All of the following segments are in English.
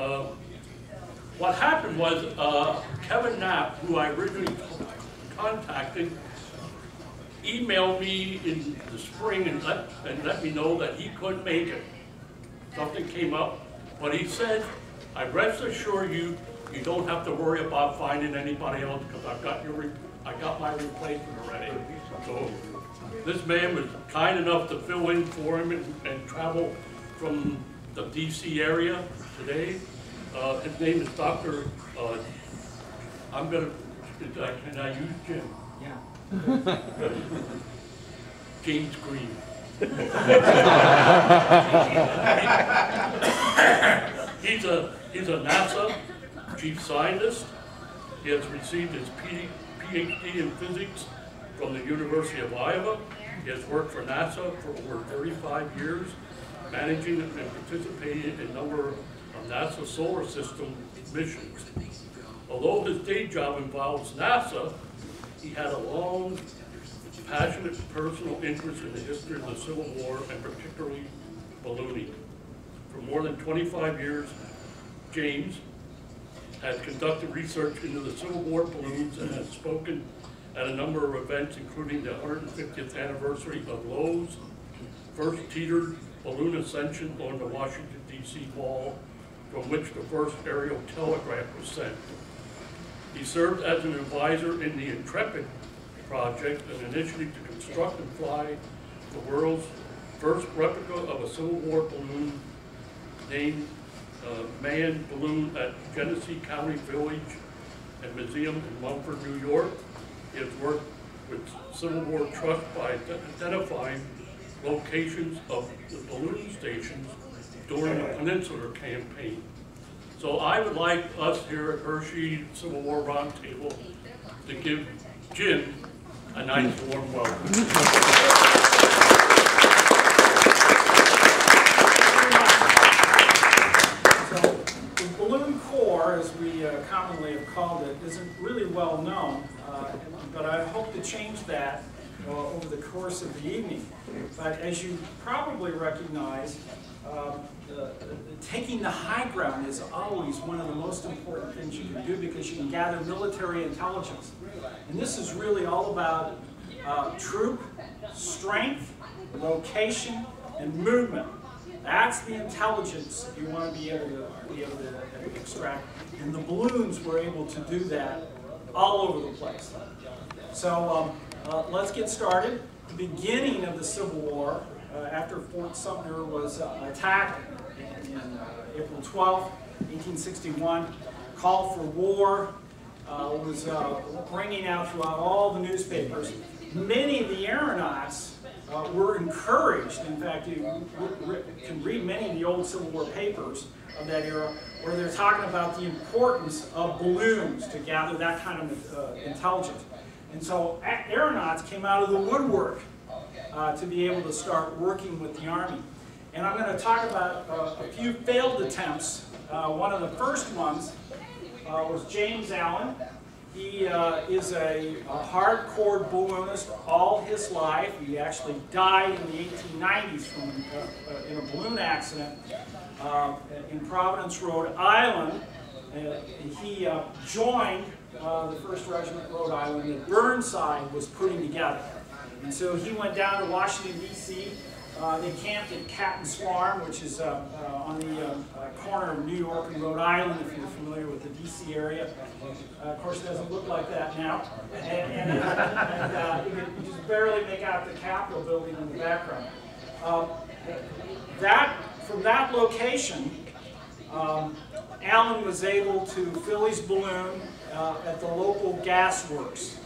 Uh, What happened was, uh, Kevin Knapp, who I originally contacted, emailed me in the spring and let, and let me know that he couldn't make it. Something came up, but he said, I rest assure you, you don't have to worry about finding anybody else, because I've got your, I got my replacement already. So, this man was kind enough to fill in for him and, and travel from the DC area today. Uh, his name is Dr., uh, I'm gonna, is can I use Jim? Yeah. James Green. He's a, he's a NASA chief scientist. He has received his PhD in physics from the University of Iowa. He has worked for NASA for over 35 years, managing and participating in a number of NASA solar system missions. Although his day job involves NASA, he had a long, passionate personal interest in the history of the Civil War and particularly ballooning. For more than 25 years, James has conducted research into the Civil War balloons and has spoken at a number of events, including the 150th anniversary of Lowe's first teetered balloon ascension on the Washington DC Mall, from which the first aerial telegraph was sent. He served as an advisor in the Intrepid project, an initiative to construct and fly the world's first replica of a Civil War balloon named uh, Mayan Balloon at Genesee Country Village and Museum in Mumford, New York. He has worked with Civil War Trust by identifying locations of the balloon stations during the Peninsular Campaign. So I would like us here at Hershey Civil War Roundtable to give Jim a nice warm welcome. So the balloon corps, as we uh, commonly have called it, isn't really well known, uh, but I hope to change that uh, over the course of the evening. But as you probably recognize, um, the- the- taking the high ground is always one of the most important things you can do because you can gather military intelligence. And this is really all about uh, troop, strength, location, and movement. That's the intelligence you want to be able to be able to extract. And the balloons were able to do that all over the place. So um, uh, let's get started. The beginning of the Civil War, uh, after Fort Sumter was uh, attacked in, in uh, April 12, 1861, call for war uh, was uh, ringing out throughout all the newspapers. Many of the aeronauts were encouraged. In fact, you can read many of the old Civil War papers of that era where they're talking about the importance of balloons to gather that kind of intelligence. And so aeronauts came out of the woodwork uh, to be able to start working with the Army. And I'm going to talk about uh, a few failed attempts. Uh, one of the first ones uh, was James Allen. He uh, is a, a hardcore balloonist all his life. He actually died in the 1890s from, uh, uh, in a balloon accident uh, in Providence, Rhode Island. Uh, he uh, joined uh, the 1st Regiment Rhode Island that Burnside was putting together. And so he went down to Washington, D.C. Uh, they camped at Captain's Farm, which is uh, uh, on the uh, uh, corner of New York and Rhode Island, if you're familiar with the D.C. area. Of course, it doesn't look like that now. And, and, and you can just barely make out the Capitol building in the background. Uh, that, from that location, um, Allen was able to fill his balloon uh, at the local gas works.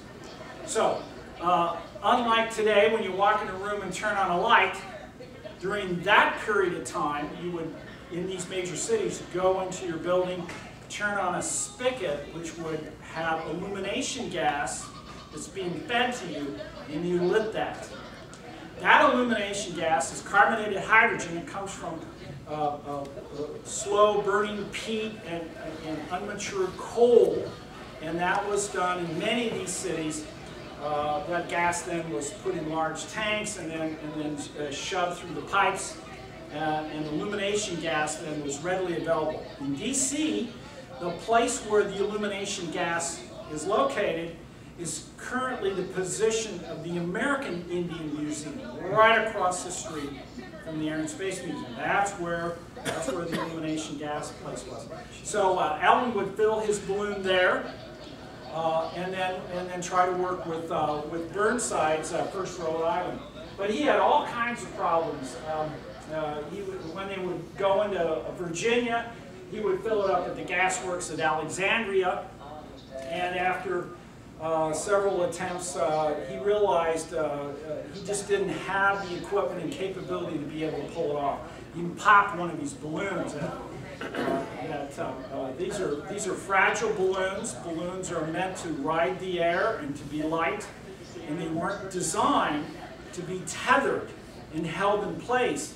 So, uh, unlike today, when you walk in a room and turn on a light, during that period of time, you would, in these major cities, go into your building, turn on a spigot, which would have illumination gas that's being fed to you, and you lit that. That illumination gas is carbureted hydrogen. It comes from uh, uh, slow burning peat and, and unmatured coal. And that was done in many of these cities. Uh, that gas then was put in large tanks and then, and then uh, shoved through the pipes uh, and illumination gas then was readily available. In DC, the place where the illumination gas is located is currently the position of the American Indian Museum, right across the street from the Air and Space Museum. That's where that's where the illumination gas place was. So uh, Allen would fill his balloon there, uh, and then and then try to work with uh, with Burnside's uh, First Rhode Island. But he had all kinds of problems. Um, uh, he would, when they would go into Virginia, he would fill it up at the gasworks at Alexandria, and after uh, several attempts, uh, he realized he just didn't have the equipment and capability to be able to pull it off. He popped one of these balloons. Uh, that, um, uh, these are these are fragile balloons. Balloons are meant to ride the air and to be light, and they weren't designed to be tethered and held in place,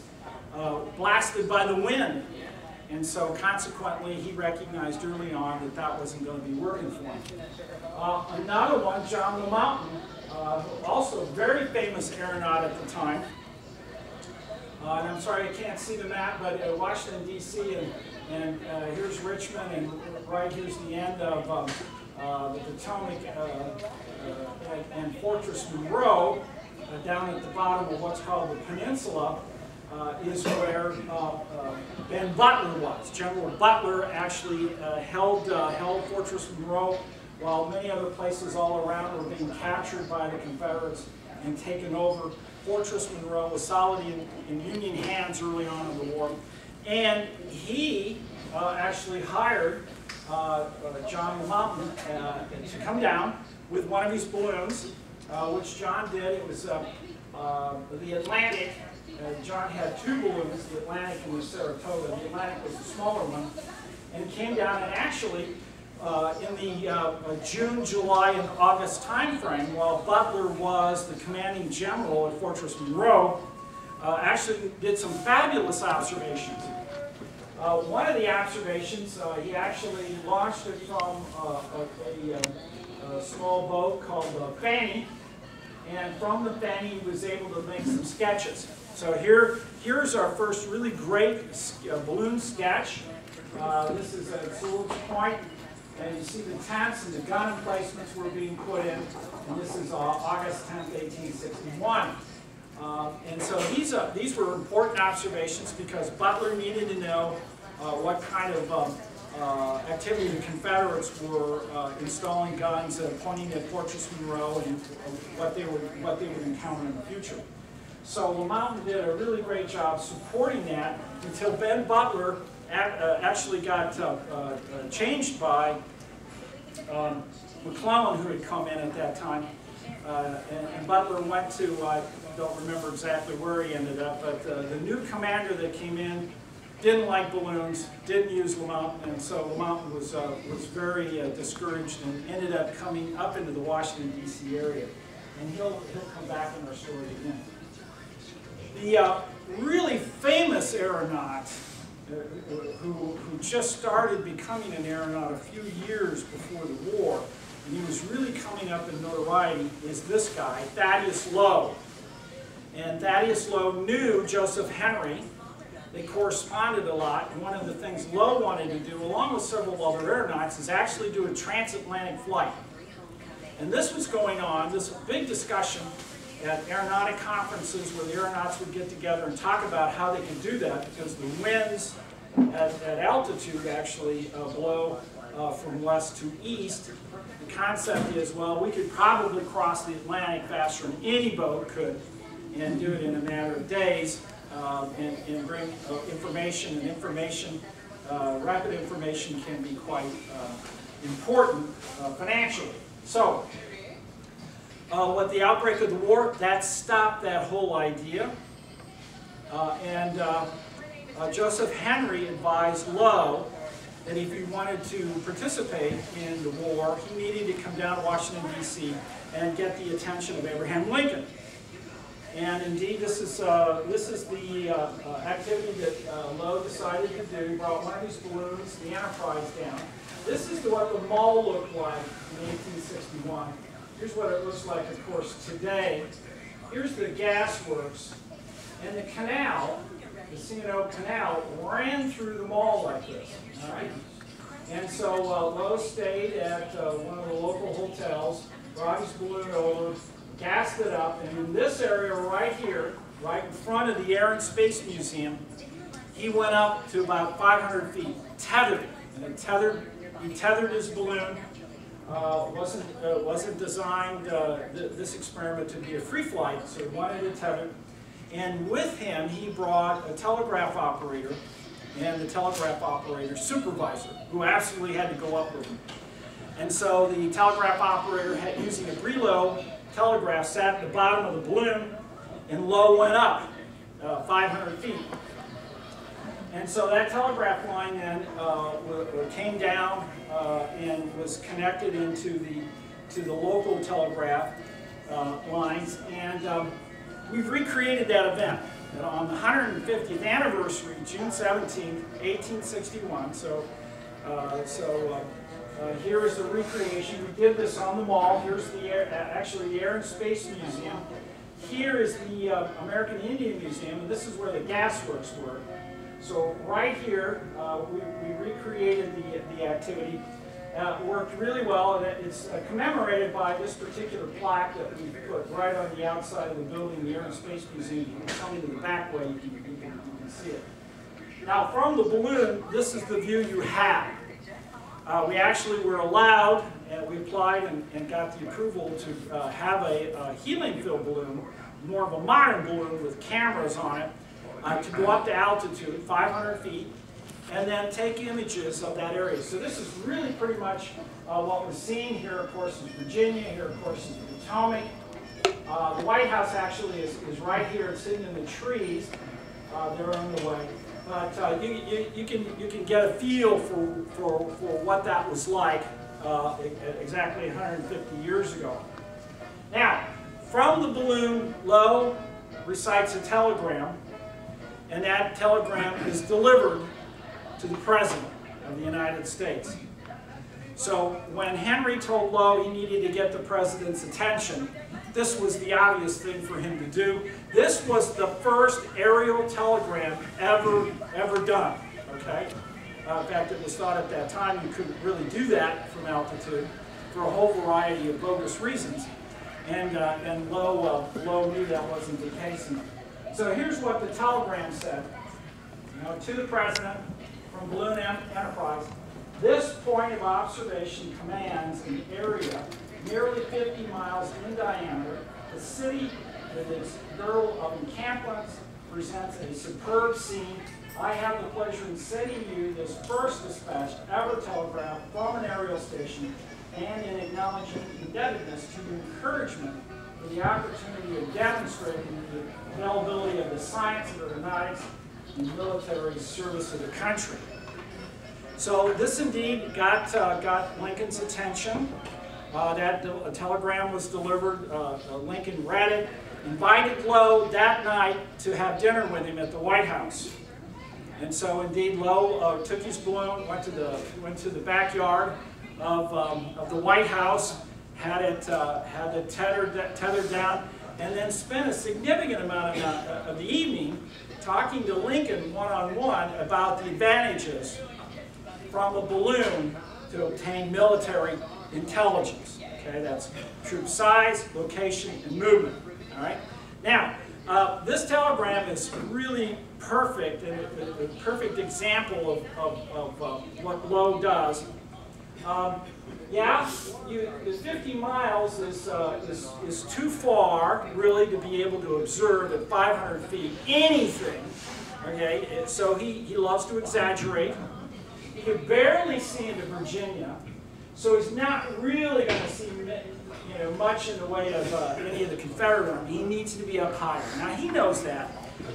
blasted by the wind and so consequently, he recognized early on that that wasn't going to be working for him. Uh, another one, John LaMountain, uh, also a very famous aeronaut at the time. Uh, and I'm sorry I can't see the map, but uh, Washington, D.C., and, and uh, here's Richmond, and right here's the end of um, uh, the Potomac and, and, Fortress Monroe, down at the bottom of what's called the peninsula uh, is where uh, uh, Ben Butler was. General Butler actually uh, held, uh, held Fortress Monroe while many other places all around were being captured by the Confederates and taken over. Fortress Monroe was solidly in, in Union hands early on in the war. And he actually hired John LaMountain to come down with one of his balloons, which John did. It was the Atlantic uh, John had two balloons, the Atlantic and the Saratoga. The Atlantic was the smaller one. And came down and actually, uh, in the uh, June, July, and August timeframe, while Butler was the commanding general at Fortress Monroe, uh, actually did some fabulous observations. Uh, one of the observations, uh, he actually launched it from a, a, a, small boat called the Fanny, and from the Fanny he was able to make some sketches. So here, here's our first really great uh, balloon sketch. Uh, this is at Sewell's Point, and you see the tents and the gun emplacements were being put in. And this is uh, August 10th, 1861. Um, and so these, uh, these were important observations because Butler needed to know uh, what kind of um, uh, activity the Confederates were uh, installing guns and pointing at Fortress Monroe and what they would what they would encounter in the future. So LaMountain did a really great job supporting that until Ben Butler uh, actually got uh, changed by um, McClellan, who had come in at that time. And, and, Butler went to, don't remember exactly where he ended up, but uh, the new commander that came in didn't like balloons, didn't use Lamont, and so Lamont was, uh, was very discouraged and ended up coming up into the Washington, D.C. area. And he'll, he'll come back in our story again. The uh, really famous aeronaut uh, who, who just started becoming an aeronaut a few years before the war, and he was really coming up in notoriety, is this guy, Thaddeus Lowe. And Thaddeus Lowe knew Joseph Henry. They corresponded a lot, and one of the things Lowe wanted to do, along with several other aeronauts, is actually do a transatlantic flight. And this was going on, this big discussion at aeronautic conferences where the aeronauts would get together and talk about how they could do that because the winds at, at altitude actually uh, blow uh, from west to east. The concept is, well, we could probably cross the Atlantic faster than any boat could and do it in a matter of days um, and, and, bring uh, information and information, uh, rapid information can be quite uh, important uh, financially. So uh, with the outbreak of the war, that stopped that whole idea. And Joseph Henry advised Lowe that if he wanted to participate in the war, he needed to come down to Washington, D.C. and get the attention of Abraham Lincoln. And indeed, this is, uh, this is the uh, activity that Lowe decided to do. He brought one of these balloons, the Enterprise, down. This is what the mall looked like in 1861. Here's what it looks like, of course, today. Here's the gas works. And the canal the C&O Canal ran through the mall like this, all right? And so uh, Lowe stayed at uh, one of the local hotels, brought his balloon over, gassed it up, and in this area right here, right in front of the Air and Space Museum, he went up to about 500 feet, tethered and tethered, he tethered his balloon. Uh, wasn't uh, wasn't designed uh, th this experiment to be a free flight, so he wanted it tethered. And with him, he brought a telegraph operator and the telegraph operator supervisor, who absolutely had to go up with him. And so the telegraph operator, had, using a Grelo telegraph, sat at the bottom of the balloon, and Lowe went up uh, 500 feet. And so that telegraph line then uh, came down uh, and was connected into the to the local telegraph uh, lines, and um, we've recreated that event on the 150th anniversary, June 17, 1861. So, uh, so uh, uh, here is the recreation. We did this on the mall. Here's the air, actually the Air and Space Museum. Here is the uh, American Indian Museum, and this is where the gasworks were. So right here, uh, we, we, recreated the, the activity. Uh, worked really well, and it's uh, commemorated by this particular plaque that we put right on the outside of the building, the Air and Space Museum. You come into the back way, you can, you, can, you can see it. Now from the balloon, this is the view you have. Uh, we actually were allowed, and we applied and, and got the approval to uh, have a, a helium-filled balloon, more of a modern balloon with cameras on it, uh, to go up to altitude, 500 feet, and then take images of that area. So this is really pretty much uh, what we're seeing here, of course, is Virginia, here, of course, is Potomac. Uh, the White House actually is, is right here, it's sitting in the trees. Uh, they're on the way. But uh, you, you, you, can, you can get a feel for, for, for what that was like uh, exactly 150 years ago. Now, from the balloon, Lowe recites a telegram, and that telegram is delivered to the President of the United States. So when Henry told Lowe he needed to get the President's attention, this was the obvious thing for him to do. This was the first aerial telegram ever, ever done, okay? Uh, in fact, it was thought at that time you couldn't really do that from altitude for a whole variety of bogus reasons. And, uh, and Lowe, uh, Lowe knew that wasn't the case. So here's what the telegram said. You know, to the President, from Balloon Enterprise, this point of observation commands an area nearly 50 miles in diameter. The city with its girdle of encampments presents a superb scene. I have the pleasure in sending you this first dispatch ever telegraphed from an aerial station and in acknowledging indebtedness to the encouragement for the opportunity of demonstrating the availability of the science of aeronautics and military service of the country. So this indeed got, uh, got Lincoln's attention. Uh, that a telegram was delivered. Uh, uh, Lincoln read it, invited Lowe that night to have dinner with him at the White House. And so indeed Lowe uh, took his balloon, went to the, went to the backyard of, um, of the White House, had it, uh, had it tethered, tethered down, and then spent a significant amount of, uh, of the evening talking to Lincoln one-on-one -on -one about the advantages from a balloon to obtain military intelligence. Okay, that's troop size, location, and movement. All right. Now, uh, this telegram is really perfect and a perfect example of, of, of uh, what Lowe does. Um, yeah, you, 50 miles is, uh, is, is too far, really, to be able to observe at 500 feet anything. Okay, so he, he loves to exaggerate. He could barely see into Virginia, so he's not really going to see you know, much in the way of uh, any of the Confederate Army. He needs to be up higher. Now he knows that,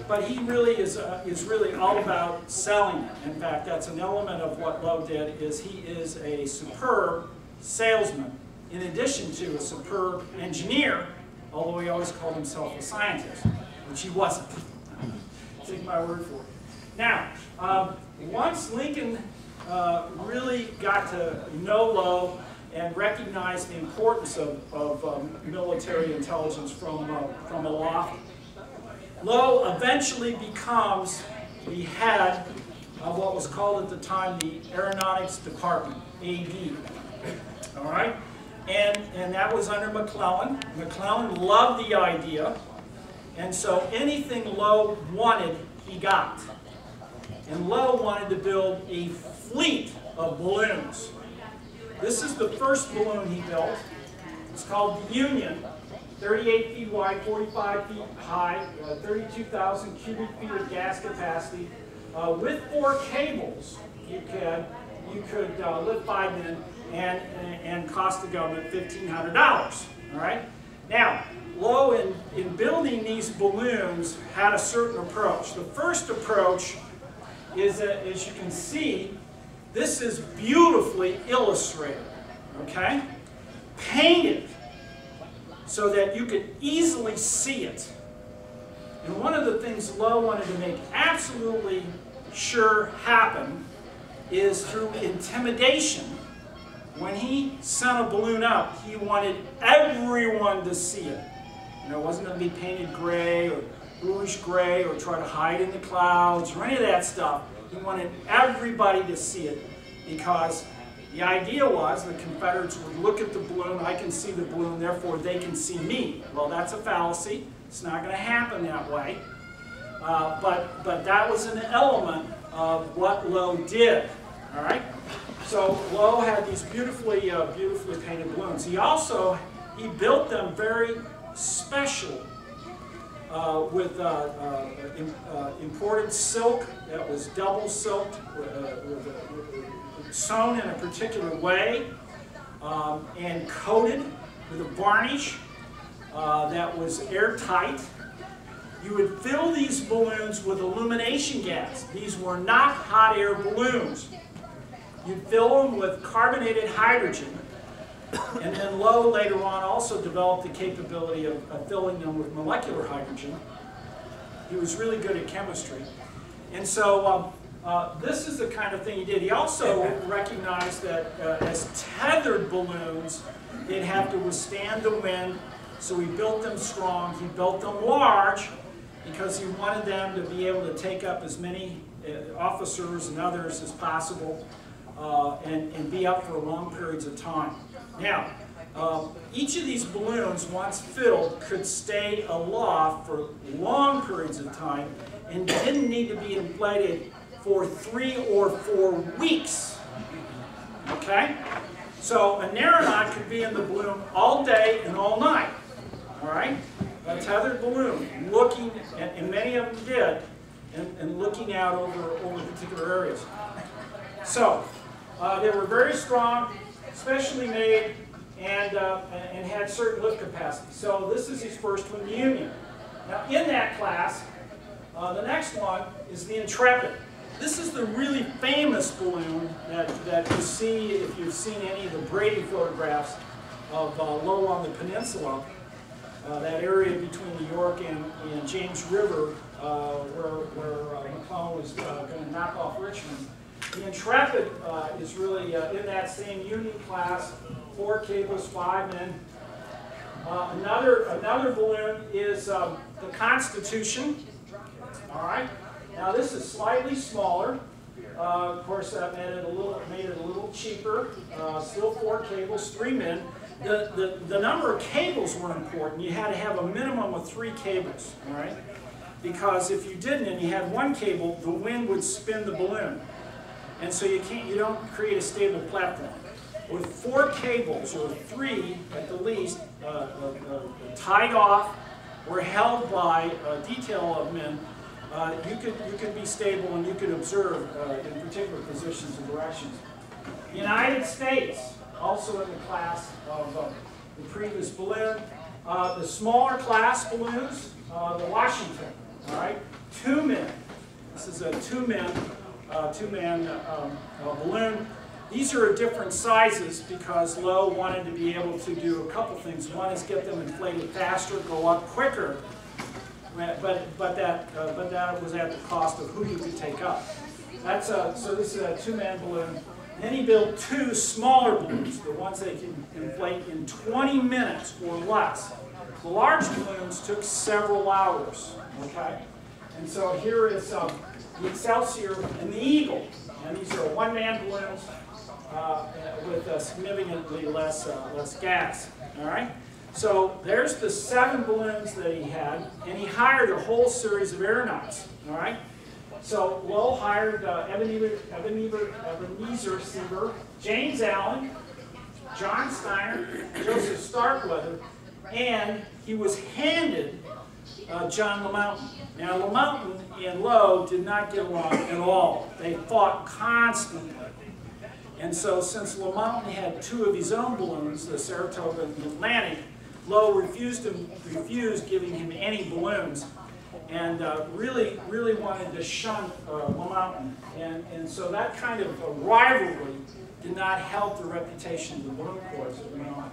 but he really is uh, is really all about selling it. In fact, that's an element of what Lowe did. Is he is a superb salesman, in addition to a superb engineer, although he always called himself a scientist, which he wasn't. Take my word for it. Now, um, once Lincoln uh, really got to know Lowe and recognize the importance of, of um, military intelligence from, uh, from aloft. Lowe eventually becomes the head of what was called at the time the Aeronautics Department, AD. All right? And, and that was under McClellan. McClellan loved the idea, and so anything Lowe wanted, he got. And Lowe wanted to build a fleet of balloons. This is the first balloon he built. It's called the Union, 38 feet wide, 45 feet high, uh, 32,000 cubic feet of gas capacity. Uh, with four cables, you could, you could uh, lift five men and, and cost the government $1,500. All right? Now, Lowe, in, in building these balloons, had a certain approach. The first approach is, that, as you can see, this is beautifully illustrated, okay? Painted so that you could easily see it. And one of the things Lowe wanted to make absolutely sure happen is through intimidation. When he sent a balloon up, he wanted everyone to see it. Know, it wasn't going to be painted gray or bluish gray or try to hide in the clouds or any of that stuff. He wanted everybody to see it because the idea was the Confederates would look at the balloon, I can see the balloon, therefore they can see me. Well, that's a fallacy. It's not going to happen that way. Uh, but, but that was an element of what Lowe did. All right? So Lowe had these beautifully, uh, beautifully painted balloons. He also, he built them very special uh, with uh, uh, uh, imported silk that was double silked, sewn in a particular way um, and coated with a varnish uh, that was airtight. You would fill these balloons with illumination gas. These were not hot air balloons. You'd fill them with carbureted hydrogen. And then Lowe later on also developed the capability of, of filling them with molecular hydrogen. He was really good at chemistry. And so um, uh, this is the kind of thing he did. He also recognized that uh, as tethered balloons, they'd have to withstand the wind, so he built them strong. He built them large because he wanted them to be able to take up as many uh, officers and others as possible uh, and, and be up for long periods of time. Now, uh, each of these balloons, once filled, could stay aloft for long periods of time and didn't need to be inflated for three or four weeks. Okay? So an aeronaut could be in the balloon all day and all night. All right? A tethered balloon, looking, and, and many of them did, and, and, looking out over, over particular areas. So, uh, they were very strong, specially made, and, uh, and had certain lift capacity. So this is his first one, the Union. Now in that class, uh, the next one is the Intrepid. This is the really famous balloon that, that you see if you've seen any of the Brady photographs of uh, Lowe on the peninsula, uh, that area between New York and, and James River uh, where, where uh, McClellan was going to knock off Richmond. The Intrepid uh, is really in that same Union class, four cables, five men. another, another balloon is um, the Constitution, all right? Now this is slightly smaller. Uh, of course, that made it a little made it a little cheaper. Uh, still four cables, three men. The, the, the number of cables were important. You had to have a minimum of three cables, all right? Because if you didn't and you had one cable, the wind would spin the balloon. And so you can't you don't create a stable platform. With four cables, or three at the least, uh, uh, uh tied off, or held by a detail of men uh, you could you could be stable and you could observe uh, in particular positions and directions. The United States, also in the class of uh, the previous balloon, uh, the smaller class balloons, uh, the Washington, all right, two men. This is a two men, two man um, balloon. These are different sizes because Lowe wanted to be able to do a couple things. One is get them inflated faster, go up quicker, but but that uh, but that was at the cost of who you could take up. That's a, so this is a two-man balloon. Then he built two smaller balloons, the ones that can inflate in 20 minutes or less. The large balloons took several hours. Okay, and so here is um, the Excelsior, and the Eagle. And these are one-man balloons uh, with uh, significantly less, uh, less gas, all right? So there's the seven balloons that he had, and he hired a whole series of aeronauts, all right? So Lowe hired uh, Ebenezer, Ebenezer, Ebenezer Seaver, James Allen, John Steiner, Joseph Starkweather, and he was handed uh, John LaMountain. Now LaMountain and Lowe did not get along at all. They fought constantly. And so since LaMountain had two of his own balloons, the Saratoga and the Atlantic, Lowe refused, him, refused giving him any balloons and uh, really, really wanted to shun uh, LaMountain. And, and so that kind of rivalry did not help the reputation of the balloon corps as we know.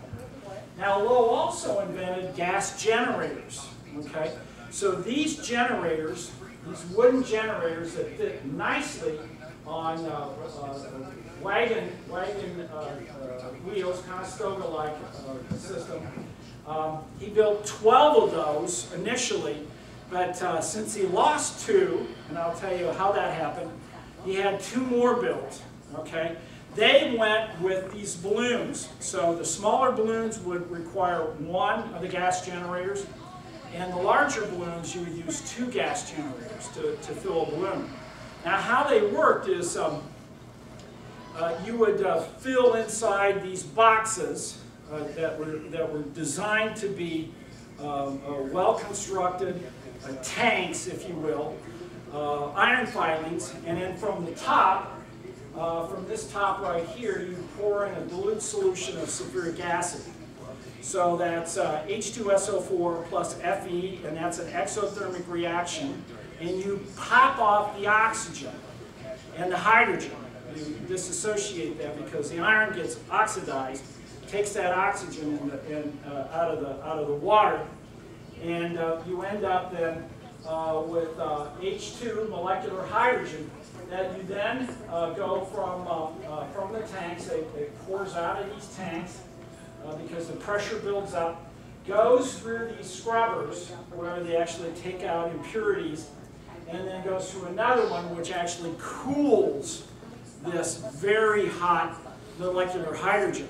Now Lowe also invented gas generators, okay? So these generators, these wooden generators that fit nicely on uh, uh, wagon, wagon uh, uh, wheels, Conestoga-like uh, system. Um, he built 12 of those initially, but uh, since he lost two, and I'll tell you how that happened, he had two more built, okay? They went with these balloons. So the smaller balloons would require one of the gas generators, and the larger balloons, you would use two gas generators to, to fill a balloon. Now how they worked is um, uh, you would uh, fill inside these boxes uh, that, were, that were designed to be um, uh, well-constructed uh, tanks, if you will, uh, iron filings, and then from the top, from this top right here, you pour in a dilute solution of sulfuric acid. So that's H2SO4 plus Fe, and that's an exothermic reaction, and you pop off the oxygen and the hydrogen. You disassociate that because the iron gets oxidized, takes that oxygen in the, in, uh, out, of the, out of the water, and uh, you end up then uh, with H2 uh, molecular hydrogen that you then uh, go from, uh, from the tanks, it, it, pours out of these tanks Uh, because the pressure builds up, goes through these scrubbers where they actually take out impurities, and then goes through another one which actually cools this very hot molecular hydrogen.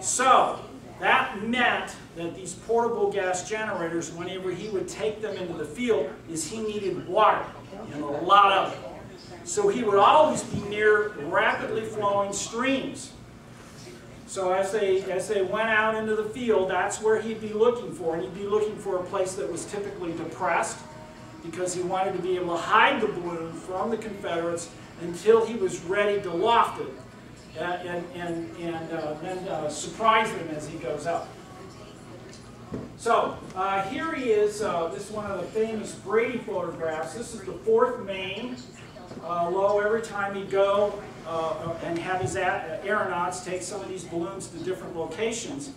So that meant that these portable gas generators, whenever he would take them into the field, is he needed water, and a lot of it. So he would always be near rapidly flowing streams. So as they, as they went out into the field, that's where he'd be looking for. And he'd be looking for a place that was typically depressed because he wanted to be able to hide the balloon from the Confederates until he was ready to loft it and, and, and uh, then uh, surprise them as he goes up. So uh, here he is. Uh, this is one of the famous Brady photographs. This is the fourth Maine. Uh, Lowe, every time he'd go and have his aeronauts take some of these balloons to different locations,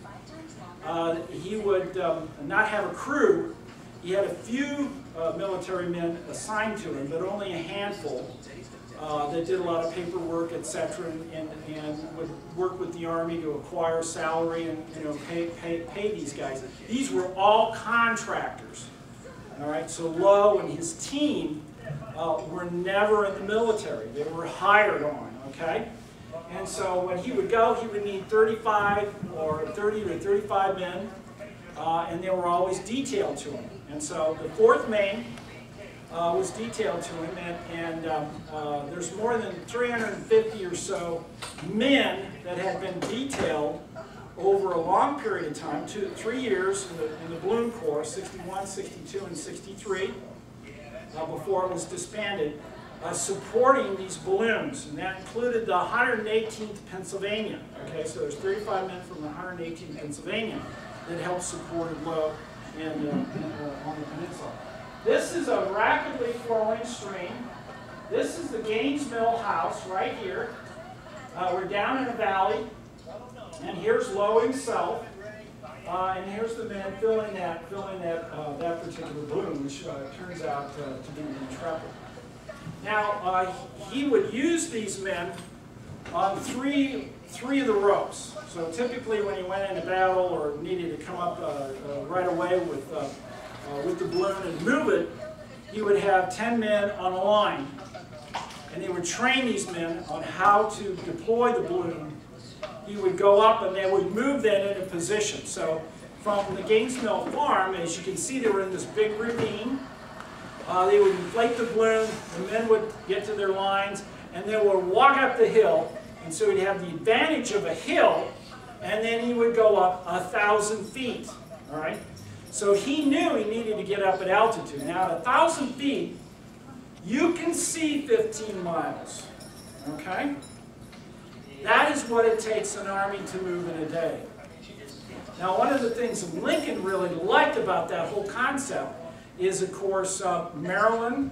he would um, not have a crew. He had a few military men assigned to him, but only a handful uh, that did a lot of paperwork, etc., and, and, and, would work with the Army to acquire salary and you know pay, pay, pay these guys. These were all contractors. All right, so Lowe and his team uh, were never in the military. They were hired on, okay? And so when he would go, he would need 35 or 30 or 35 men, uh, and they were always detailed to him. And so the 4th Maine uh, was detailed to him, and, and um, uh, there's more than 350 or so men that had been detailed over a long period of time, two, three years in the, in the Balloon Corps, 61, 62, and 63, uh, before it was disbanded, uh, supporting these balloons, and that included the 118th Pennsylvania. Okay, so there's 35 men from the 118th Pennsylvania that helped support Lowe and, uh, uh, on the peninsula. This is a rapidly flowing stream. This is the Gaines Mill house right here. Uh, we're down in a valley, and here's Lowe himself. Uh, and here's the man filling that, filling that, uh, that particular balloon, which uh, turns out uh, to be the Intrepid. Now, uh, he would use these men on three, three of the ropes. So typically when he went into battle or needed to come up right away with uh, with the balloon and move it, he would have 10 men on a line. and they would train these men on how to deploy the balloon. He would go up and they would move then into position. So from the Gaines Mill farm, as you can see, they were in this big ravine. Uh, they would inflate the balloon, the men would get to their lines, and they would walk up the hill. And so he'd have the advantage of a hill, and then he would go up a thousand feet. All right. So he knew he needed to get up at altitude. Now, at a thousand feet, you can see 15 miles. Okay? That is what it takes an army to move in a day. Now, one of the things Lincoln really liked about that whole concept is, of course, uh, Maryland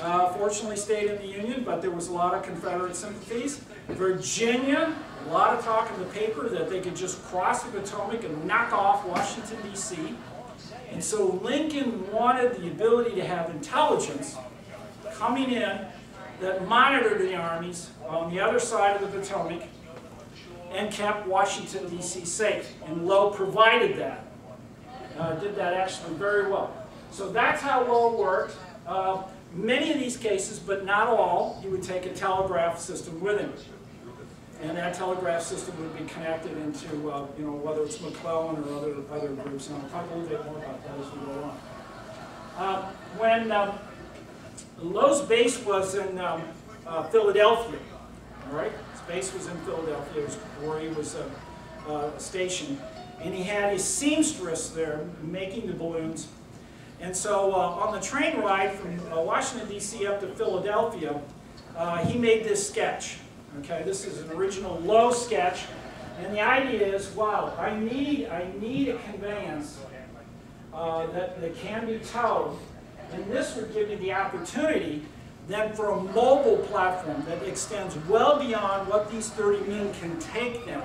uh, fortunately stayed in the Union, but there was a lot of Confederate sympathies. Virginia, a lot of talk in the paper that they could just cross the Potomac and knock off Washington, D.C. And so Lincoln wanted the ability to have intelligence coming in that monitored the armies on the other side of the Potomac and kept Washington, D.C. safe. And Lowe provided that. Uh, did that actually very well. So that's how Lowe worked. Uh, many of these cases, but not all, he would take a telegraph system with him. And that telegraph system would be connected into, uh, you know, whether it's McClellan or other, other groups. And I'll talk a little bit more about that as we go on. Uh, when um, Lowe's base was in um, uh, Philadelphia, all right? His base was in Philadelphia, where he was uh, uh, stationed. And he had his seamstress there making the balloons. And so uh, on the train ride from uh, Washington, D.C. up to Philadelphia, uh, he made this sketch. Okay, this is an original Lowe sketch. And the idea is, wow, I need, I need a conveyance uh, that, that can be towed. And this would give me the opportunity then for a mobile platform that extends well beyond what these 30 men can take them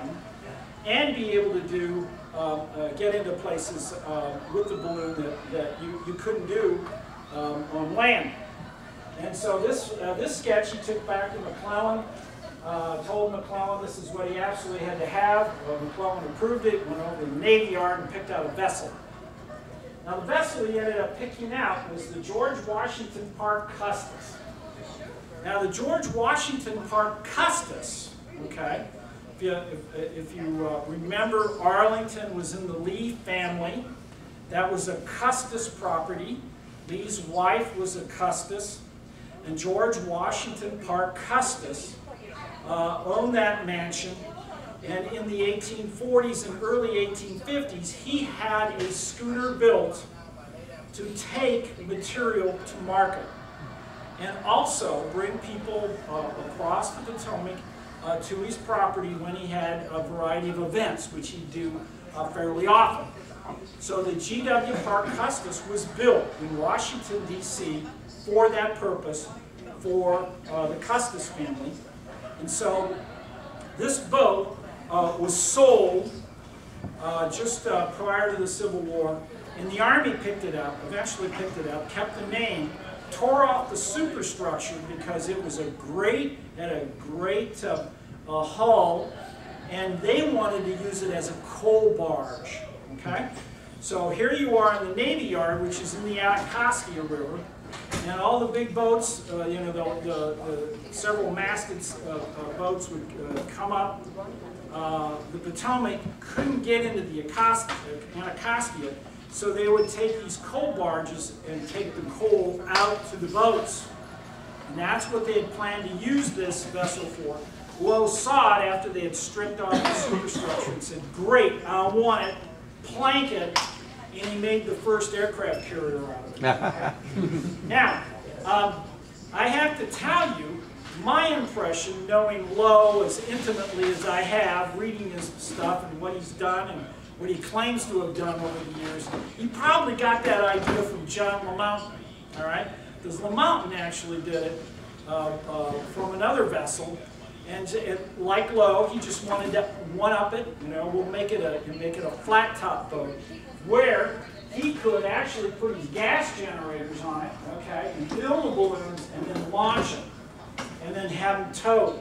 and be able to do, uh, uh, get into places uh, with the balloon that, that you, you couldn't do um, on land. And so this, uh, this sketch he took back to McClellan uh, told McClellan this is what he absolutely had to have. Well, McClellan approved it, went over to the Navy Yard and picked out a vessel. Now the vessel he ended up picking out was the George Washington Parke Custis. Now the George Washington Parke Custis, okay, if you, if, if you uh, remember Arlington was in the Lee family. That was a Custis property. Lee's wife was a Custis. And George Washington Parke Custis uh, owned that mansion. And in the 1840s and early 1850s, he had a scooter built to take material to market. And also bring people uh, across the Potomac uh, to his property when he had a variety of events, which he'd do uh, fairly often. So the G.W. Parke Custis was built in Washington, D.C. for that purpose for uh, the Custis family. And so this boat uh, was sold uh, just uh, prior to the Civil War, and the Army picked it up, eventually picked it up, kept the name, tore off the superstructure because it was a great, and a great uh, uh, hull, and they wanted to use it as a coal barge, okay? So here you are in the Navy Yard, which is in the Anacostia River, and all the big boats, uh, you know, the, the, the several masted uh, uh, boats would uh, come up. The Potomac couldn't get into the Anacostia, so they would take these coal barges and take the coal out to the boats. And that's what they had planned to use this vessel for. Lowe saw it after they had stripped off the superstructure and said, great, I want it, plank it, and he made the first aircraft carrier out of it. now, um, I have to tell you, my impression, knowing Lowe as intimately as I have, reading his stuff and what he's done and what he claims to have done over the years, he probably got that idea from John LaMountain, all right? Because LaMountain actually did it uh, uh, from another vessel, and it, like Lowe, he just wanted to one-up it, you know, we'll make it a, make it a flat-top boat, where he could actually put his gas generators on it, okay, and fill the balloons, and then launch them, and then have them towed.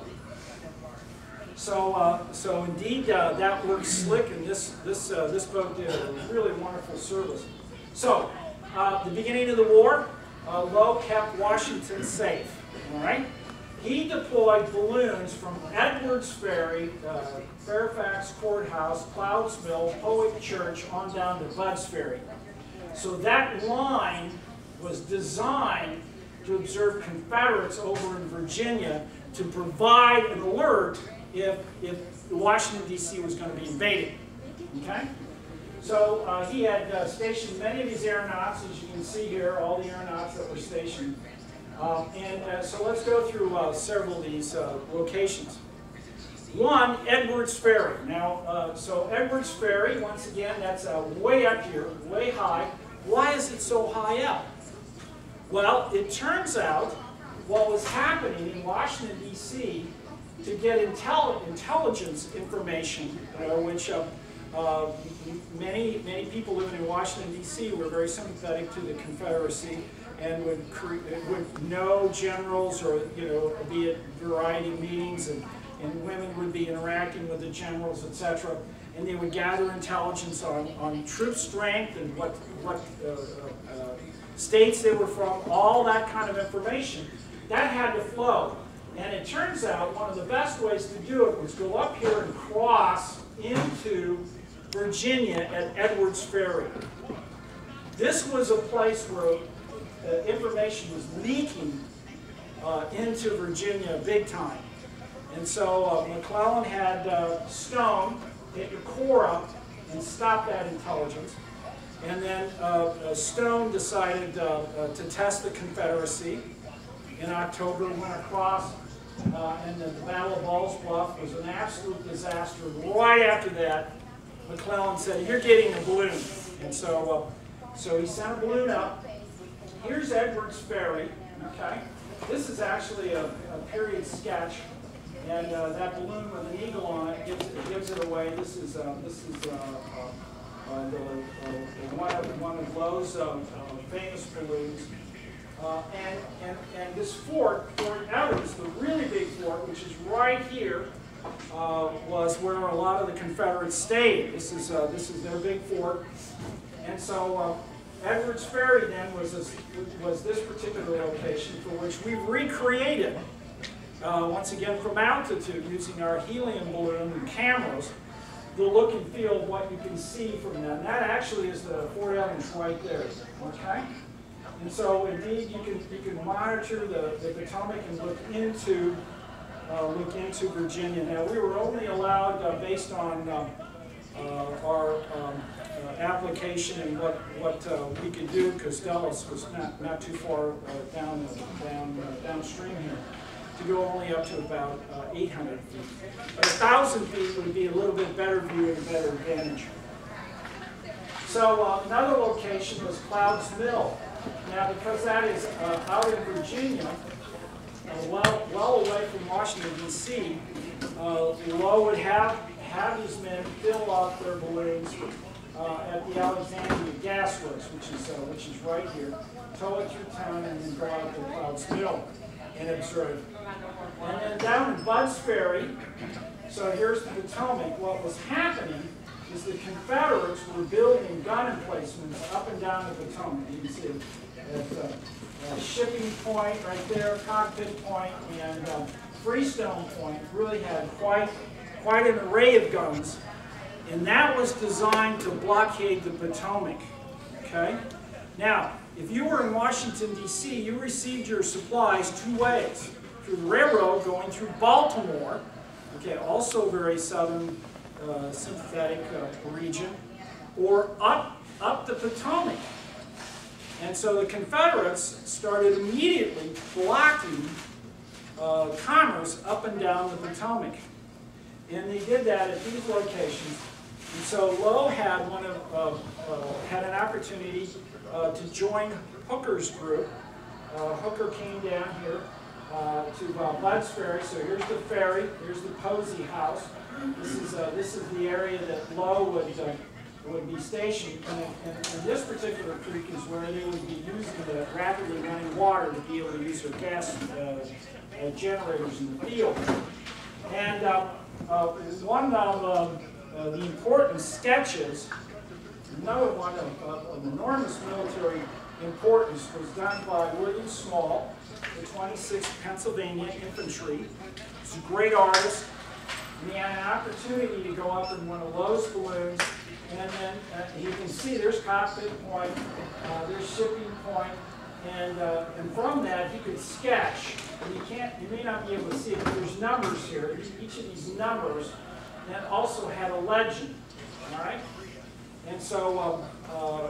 So, uh, so indeed, uh, that works slick, and this this uh, this boat did a really wonderful service. So, uh, the beginning of the war, uh, Lowe kept Washington safe. All right, he deployed balloons from Edwards Ferry, uh, Fairfax Courthouse, Clouds Mill, Pohick Church, on down to Budd's Ferry. So that line was designed to observe Confederates over in Virginia to provide an alert if, if Washington DC was going to be invaded. Okay? So uh, he had uh, stationed many of these aeronauts, as you can see here, all the aeronauts that were stationed. Um, and uh, so let's go through uh, several of these uh, locations. One, Edwards Ferry. Now, so Edwards Ferry, once again, that's way up here, way high. Why is it so high up? Well, it turns out what was happening in Washington, D.C. to get intel intelligence information, uh, which uh, uh, many, many people living in Washington, D.C. were very sympathetic to the Confederacy and would, would know generals or, you know, be at variety meetings and, and women would be interacting with the generals, etc. And they would gather intelligence on, on troop strength and what, what uh, uh, states they were from, all that kind of information. That had to flow. And it turns out one of the best ways to do it was go up here and cross into Virginia at Edwards Ferry. This was a place where uh, information was leaking uh, into Virginia big time. And so uh, McClellan had uh, Stone hit up and stop that intelligence. And then uh, uh, Stone decided to test the Confederacy. In October, went across, and the Battle of Ball's Bluff was an absolute disaster. Right after that, McClellan said, you're getting a balloon. And so, so he sent a balloon up, here's Edwards Ferry, okay? This is actually a, a period sketch, and uh, that balloon with an eagle on it gives, it gives it away. This is uh, this is uh, uh, uh the, uh, one of one of Lowe's famous balloons. Uh, and, and, and this fort, Fort Evans, the really big fort, which is right here, uh, was where a lot of the Confederates stayed. This is, uh, this is their big fort. And so Edwards Ferry then was this, was this particular location for which we recreated, uh, once again from altitude, using our helium balloon and cameras, the look and feel of what you can see from. And that actually is the Fort Evans right there, okay? And so indeed you can, you can monitor the, the Potomac and look into, uh, look into Virginia. Now we were only allowed, uh, based on uh, uh, our um, uh, application and what, what uh, we could do, because Dulles was not, not too far down, down downstream here, to go only up to about 800 feet. But 1,000 feet would be a little bit better view and better advantage. So uh, another location was Clouds Mill. Now, because that is uh, out in Virginia, uh, well, well away from Washington, D.C., Lowe would have, have his men fill up their balloons uh, at the Alexandria Gas Works, which is, uh, which is right here, tow it through town and then go out to Clouds Mill and observe. And then down in Budd's Ferry, so here's the Potomac, what was happening is the Confederates were building gun emplacements up and down the Potomac. You can see at uh, Shipping Point right there, Cockpit Point, and uh, Freestone Point really had quite, quite an array of guns and that was designed to blockade the Potomac. Okay? Now, if you were in Washington, D.C., you received your supplies two ways. Through the railroad going through Baltimore, okay, also very southern uh, sympathetic uh, region, or up, up the Potomac. And so the Confederates started immediately blocking uh, commerce up and down the Potomac. And they did that at these locations. And so Lowe had one of uh, had an opportunity uh, to join Hooker's group. Hooker came down here uh, to uh, Budd's Ferry. So here's the ferry. Here's the Posey House. This is uh, this is the area that Lowe would uh, would be stationed. And, and, and, this particular creek is where they would be using the rapidly running water to be able to use their gas uh, generators in the field. And one of um, uh, the important sketches, another one of, of enormous military importance was done by William Small, the 26th Pennsylvania Infantry. He's a great artist, and he had an opportunity to go up in one of Lowe's balloons, and then uh, you can see there's cockpit point, uh, there's shipping point, and, uh, and from that he could sketch. And you can't, you may not be able to see it, but there's numbers here. Each of these numbers that also had a legend. All right. And so um, uh,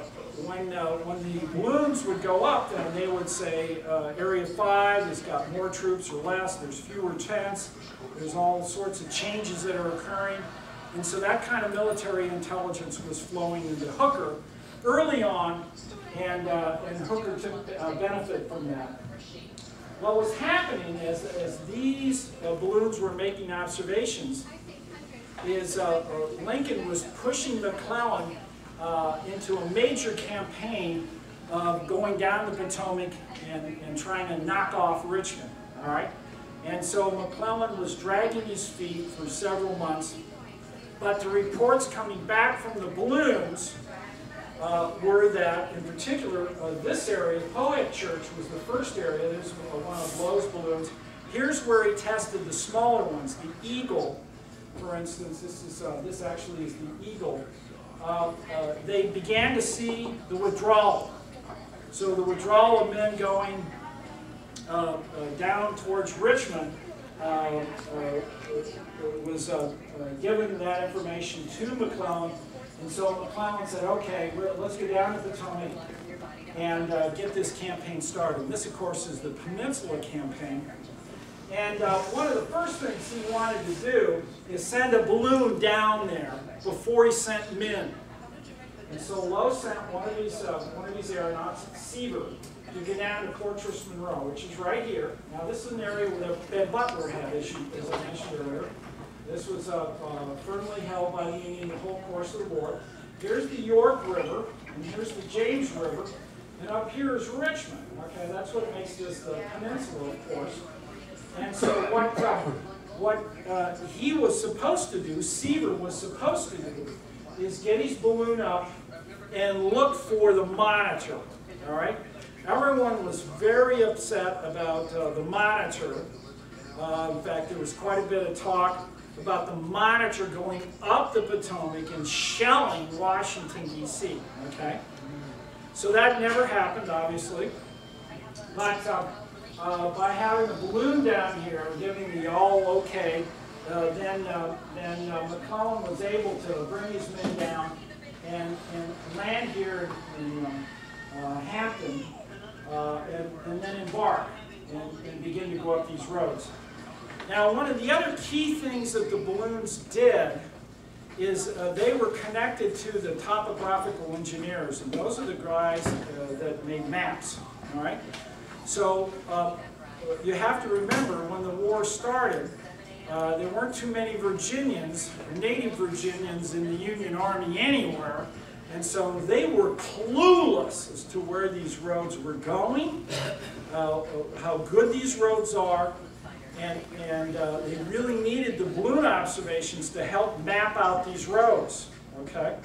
when uh, when the balloons would go up, then they would say uh, Area 5 has got more troops or less. There's fewer tents. There's all sorts of changes that are occurring. And so that kind of military intelligence was flowing into Hooker early on, and, uh, and Hooker took uh, benefit from that. What was happening as, as these uh, balloons were making observations is uh, Lincoln was pushing McClellan uh, into a major campaign of going down the Potomac and, and trying to knock off Richmond, all right? And so McClellan was dragging his feet for several months, but the reports coming back from the balloons uh, were that, in particular, uh, this area, Pohick Church was the first area, this was one of Lowe's balloons. Here's where he tested the smaller ones, the Eagle, for instance, this is uh, this actually is the Eagle. Uh, uh, they began to see the withdrawal. So the withdrawal of men going uh, uh, down towards Richmond uh, was given that information to McClellan. And so McClellan said, okay, let's go down to the Potomac and get this campaign started. And this, of course, is the Peninsula Campaign. And uh, one of the first things he wanted to do is send a balloon down there before he sent men. And so Lowe sent one of these uh, one of these aeronauts, Seaver, to get down to Fortress Monroe, which is right here. Now this is an area where the Butler had, you, as I mentioned earlier. This was uh, uh, firmly held by the Union the whole course of the war. Here's the York River, and here's the James River, and up here is Richmond. Okay, that's what makes this the peninsula, of course. And so what, uh, what uh, he was supposed to do, Seaver was supposed to do, is get his balloon up and look for the monitor. All right? Everyone was very upset about uh, the monitor. Uh, in fact, there was quite a bit of talk about the monitor going up the Potomac and shelling Washington, D.C. Okay? So that never happened, obviously. But uh, by having a balloon down here, and giving the all okay, uh, then, uh, then uh, McClellan was able to bring his men down and, and land here in uh, Hampton and, and, then embark and, and begin to go up these roads. Now, one of the other key things that the balloons did is uh, they were connected to the topographical engineers, and those are the guys uh, that made maps, all right? So uh, you have to remember when the war started, uh, there weren't too many Virginians, native Virginians in the Union Army anywhere, and so they were clueless as to where these roads were going, uh, how good these roads are, and, and uh, they really needed the balloon observations to help map out these roads, okay?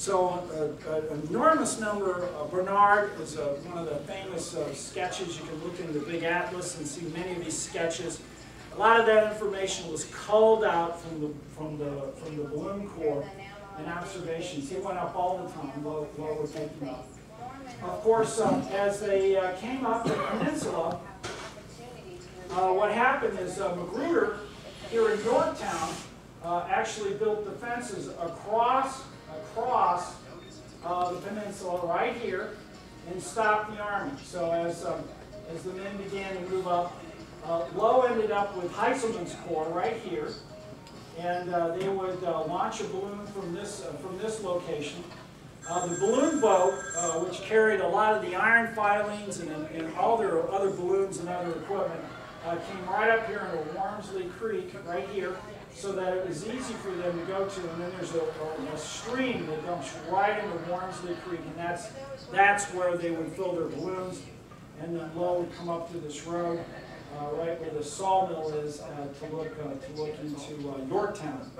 So uh, an enormous number, uh, Bernard is uh, one of the famous uh, sketches. You can look in the big atlas and see many of these sketches. A lot of that information was culled out from the, from the, from the balloon corps and observations. He went up all the time while, while we're taking up. Of course, um, as they came up the peninsula, what happened is Magruder here in Yorktown actually built the fences across across uh, the peninsula right here and stop the army. So as, um, as the men began to move up, uh, Lowe ended up with Heintzelman's Corps right here, and uh, they would uh, launch a balloon from this, uh, from this location. Uh, the balloon boat, which carried a lot of the iron filings and, and all their other balloons and other equipment, came right up here into Wormsley Creek, right here, so that it was easy for them to go to. And then there's a, a, a stream that dumps right into Wormsley Creek, and that's that's where they would fill their balloons. And then Lowe would come up to this road, uh, right where the sawmill is, uh, to look uh, to look into uh, Yorktown.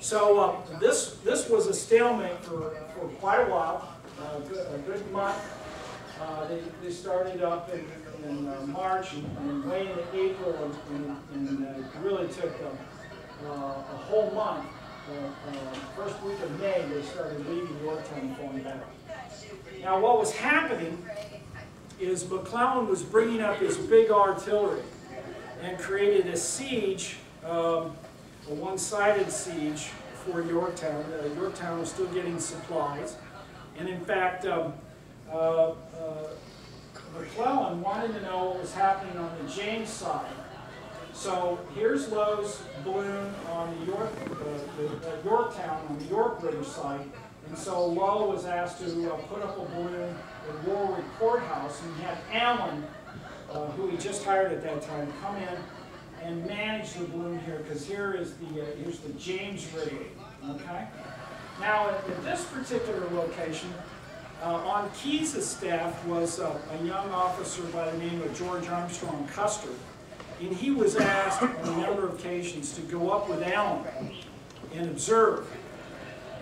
So uh, this this was a stalemate for, for quite a while, uh, good, a good month. They, they started up in, in March and, and way into April, and, and, and really took uh, a whole month. Uh, uh, first week of May, they started leaving Yorktown and falling back. Now, what was happening is McClellan was bringing up his big artillery and created a siege, um, a one-sided siege for Yorktown. Uh, Yorktown was still getting supplies. And in fact, um, uh, uh, McClellan wanted to know what was happening on the James side. So here's Lowe's balloon on the York, uh, the, uh, Yorktown on the York British side. And so Lowe was asked to uh, put up a balloon at Warwick Courthouse, and he had Allen, uh, who he just hired at that time, come in and manage the balloon here, because here is the uh, here's the James River. Okay. Now at, at this particular location, on Keyes' staff was a young officer by the name of George Armstrong Custer, and he was asked on a number of occasions to go up with Allen and observe.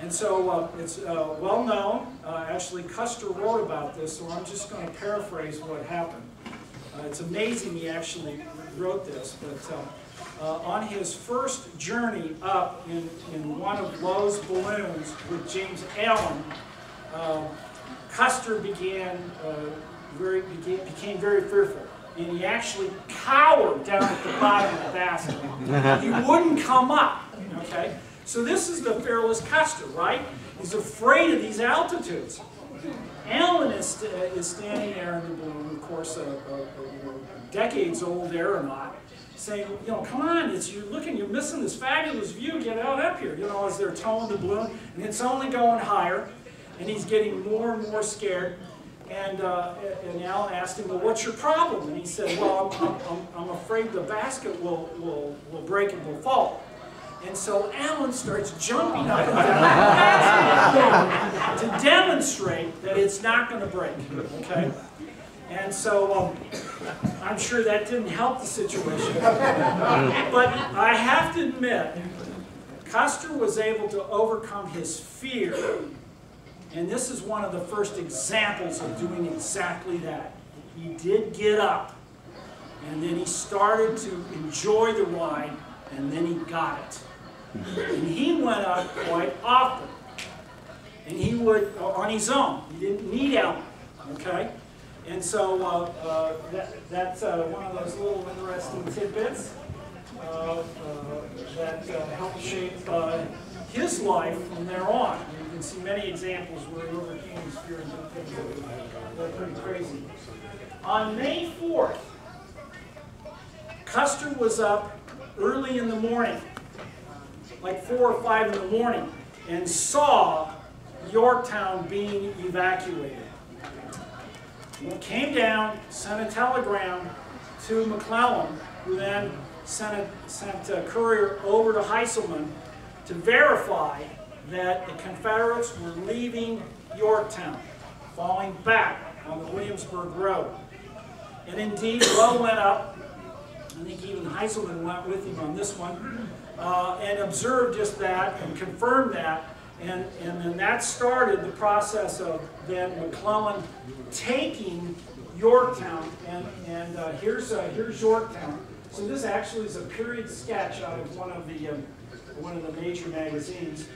And so uh, it's uh, well known. Uh, actually, Custer wrote about this, so I'm just going to paraphrase what happened. Uh, it's amazing he actually wrote this, but uh, uh, on his first journey up in, in one of Lowe's balloons with James Allen, Custer began, very, became very fearful. And he actually cowered down at the bottom of the basket. He wouldn't come up, okay? So this is the fearless Custer, right? He's afraid of these altitudes. Allen is, is standing there in the balloon, of course, uh, uh, uh, decades old aeronaut, saying, you know, come on, it's you're looking, you're missing this fabulous view, get out up here, you know, as they're towing the balloon, and it's only going higher, and he's getting more and more scared. And, uh, and Allen asked him, well, what's your problem? And he said, well, I'm, I'm, I'm afraid the basket will, will, will break and will fall. And so Allen starts jumping up and down to demonstrate that it's not going to break. Okay? And so um, I'm sure that didn't help the situation. but I have to admit, Custer was able to overcome his fear. And this is one of the first examples of doing exactly that. He did get up, and then he started to enjoy the ride, and then he got it. And he went up quite often. And he would, uh, on his own, he didn't need help, okay? And so uh, uh, that, that's uh, one of those little interesting tidbits uh, uh, that helped shape his life from there on. Can see many examples where he overcame his fear and things that were pretty crazy. On May 4th, Custer was up early in the morning like 4 or 5 in the morning and saw Yorktown being evacuated. He came down, sent a telegram to McClellan, who then sent a, sent a courier over to Heintzelman to verify that the Confederates were leaving Yorktown, falling back on the Williamsburg Road. And indeed, Lowe went up, I think even Heintzelman went with him on this one, uh, and observed just that and confirmed that. And, and then that started the process of then McClellan taking Yorktown. And, and uh, here's, uh, here's Yorktown. So this actually is a period sketch out of one of the, um, one of the major magazines.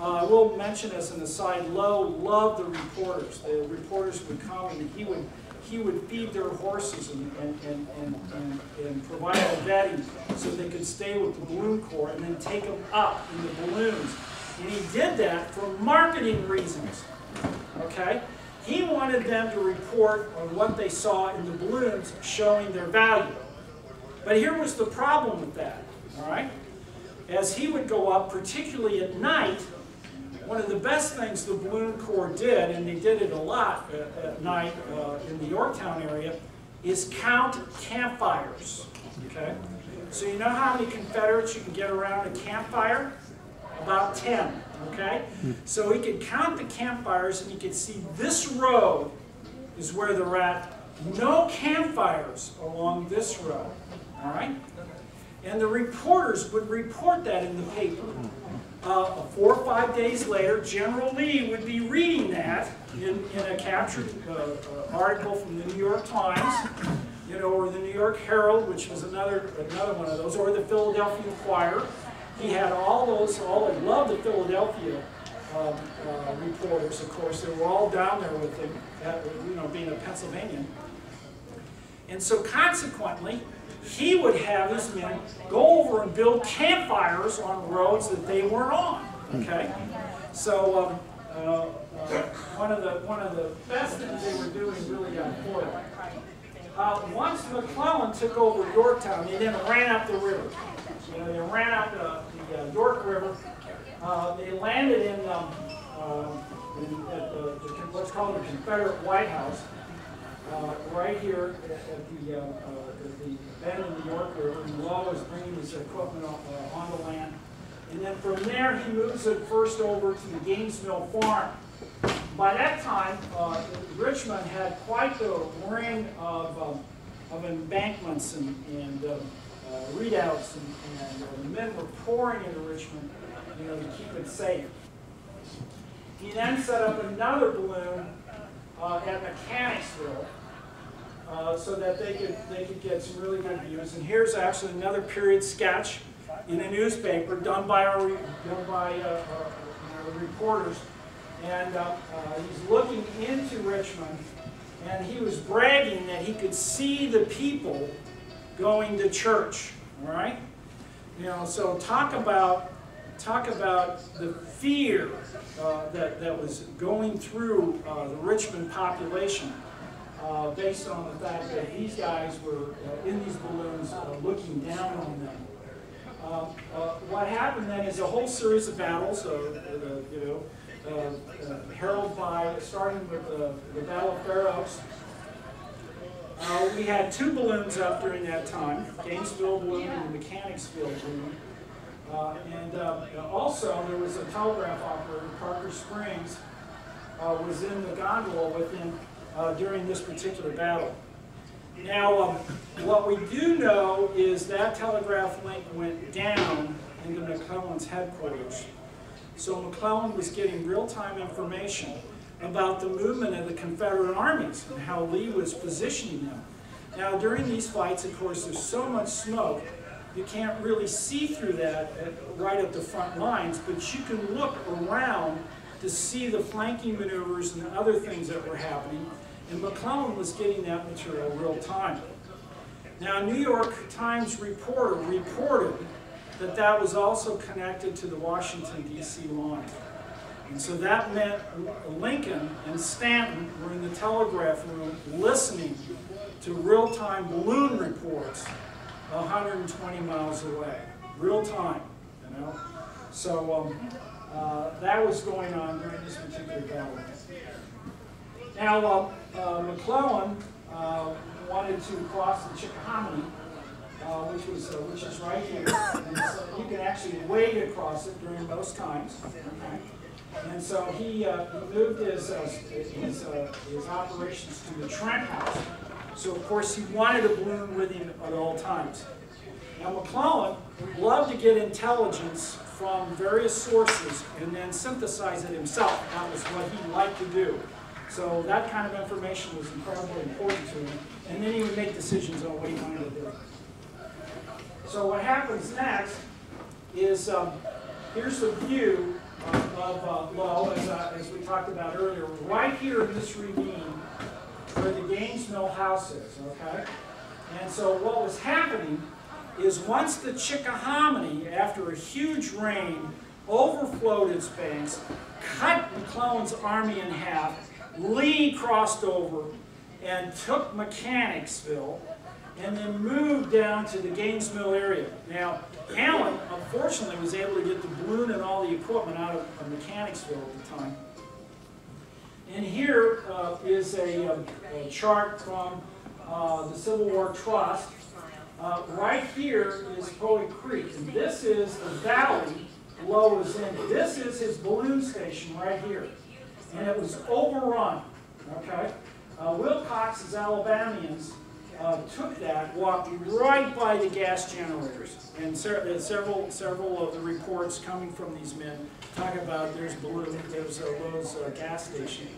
Uh, I will mention as an aside, Lowe loved the reporters. The reporters would come and he would he would feed their horses and, and, and, and, and, provide vetting so they could stay with the balloon corps and then take them up in the balloons. And he did that for marketing reasons. Okay? He wanted them to report on what they saw in the balloons showing their value. But here was the problem with that. All right? As he would go up, particularly at night, one of the best things the Balloon Corps did, and they did it a lot at, at night uh, in the Yorktown area, is count campfires. Okay? So you know how many Confederates you can get around a campfire? About 10. Okay? So he could count the campfires and he could see this road is where they're at. No campfires along this road. All right? And the reporters would report that in the paper. Uh, four or five days later, General Lee would be reading that in, in a captured uh, uh, article from the New York Times, you know, or the New York Herald, which was another another one of those, or the Philadelphia Inquirer. He had all those. All I love the Philadelphia um, uh, reporters, of course. They were all down there with him, at, you know, being a Pennsylvanian. And so consequently, he would have his men go over and build campfires on roads that they weren't on. Okay, so um, uh, uh, one of the one of the best things they were doing really got foiled. Uh, once McClellan took over Yorktown, they then ran up the river. You know, they ran up the, the uh, York River. Uh, they landed in, um, uh, in at the, the, what's called the Confederate White House, right here at, the, at the bend in the York River. And Lowe was bringing his equipment on, uh, on the land. And then from there, he moves it first over to the Gaines Mill Farm. By that time, uh, Richmond had quite the ring of, um, of embankments and, and um, uh, redoubts, and, and uh, the men were pouring into Richmond, you know, to keep it safe. He then set up another balloon uh, at Mechanicsville, uh, so that they could they could get some really good views. And here's actually another period sketch in a newspaper done by our done by uh, uh, you reporters, and uh, he's looking into Richmond, and he was bragging that he could see the people going to church. All right, you know, so talk about talk about the fear uh, that that was going through uh, the Richmond population. Uh, based on the fact that these guys were uh, in these balloons uh, looking down on them. Uh, uh, what happened then is a whole series of battles, uh, you know, heralded by, starting with the Battle of Fair Oaks. we had two balloons up during that time, Gainesville balloon and the Mechanicsville balloon. and also there was a telegraph operator, Parker Springs, was in the gondola within uh, during this particular battle. Now, um, what we do know is that telegraph link went down into McClellan's headquarters. So McClellan was getting real-time information about the movement of the Confederate armies and how Lee was positioning them. Now, during these fights, of course, there's so much smoke, you can't really see through that at, right at the front lines, but you can look around to see the flanking maneuvers and other things that were happening. And McClellan was getting that material real time. Now, a New York Times reporter reported that that was also connected to the Washington, D.C. line. And so that meant Lincoln and Stanton were in the telegraph room listening to real-time balloon reports 120 miles away. Real time, you know? So um, uh, that was going on during this particular battle. Now, uh, uh, McClellan uh, wanted to cross the Chickahominy, uh, which was uh, which is right here. And so you can actually wade across it during most times. Okay? And so he, uh, he moved his, his, his operations to the Trent House. So, of course, he wanted a balloon with him at all times. Now, McClellan loved to get intelligence from various sources and then synthesize it himself. That was what he liked to do. So that kind of information was incredibly important to him. And then he would make decisions on what he wanted to do. So what happens next is, um, here's the view of, of uh, Lowe, as, uh, as we talked about earlier, right here in this ravine where the Gaines Mill house is, okay? And so what was happening is once the Chickahominy, after a huge rain, overflowed its banks, cut McClellan's army in half, Lee crossed over and took Mechanicsville and then moved down to the Gaines Mill area. Now, Allen, unfortunately, was able to get the balloon and all the equipment out of, of Mechanicsville at the time. And here uh, is a, a, um, a, chart from uh, the Civil War Trust. Uh, right here is Powhite Creek, and this is the valley Lowe is in. This is his balloon station right here and it was overrun. Okay, uh, Wilcox's Alabamians uh, took that, walked right by the gas generators. And uh, several, several of the reports coming from these men talk about there's balloon, there's a Lowe's uh, gas station.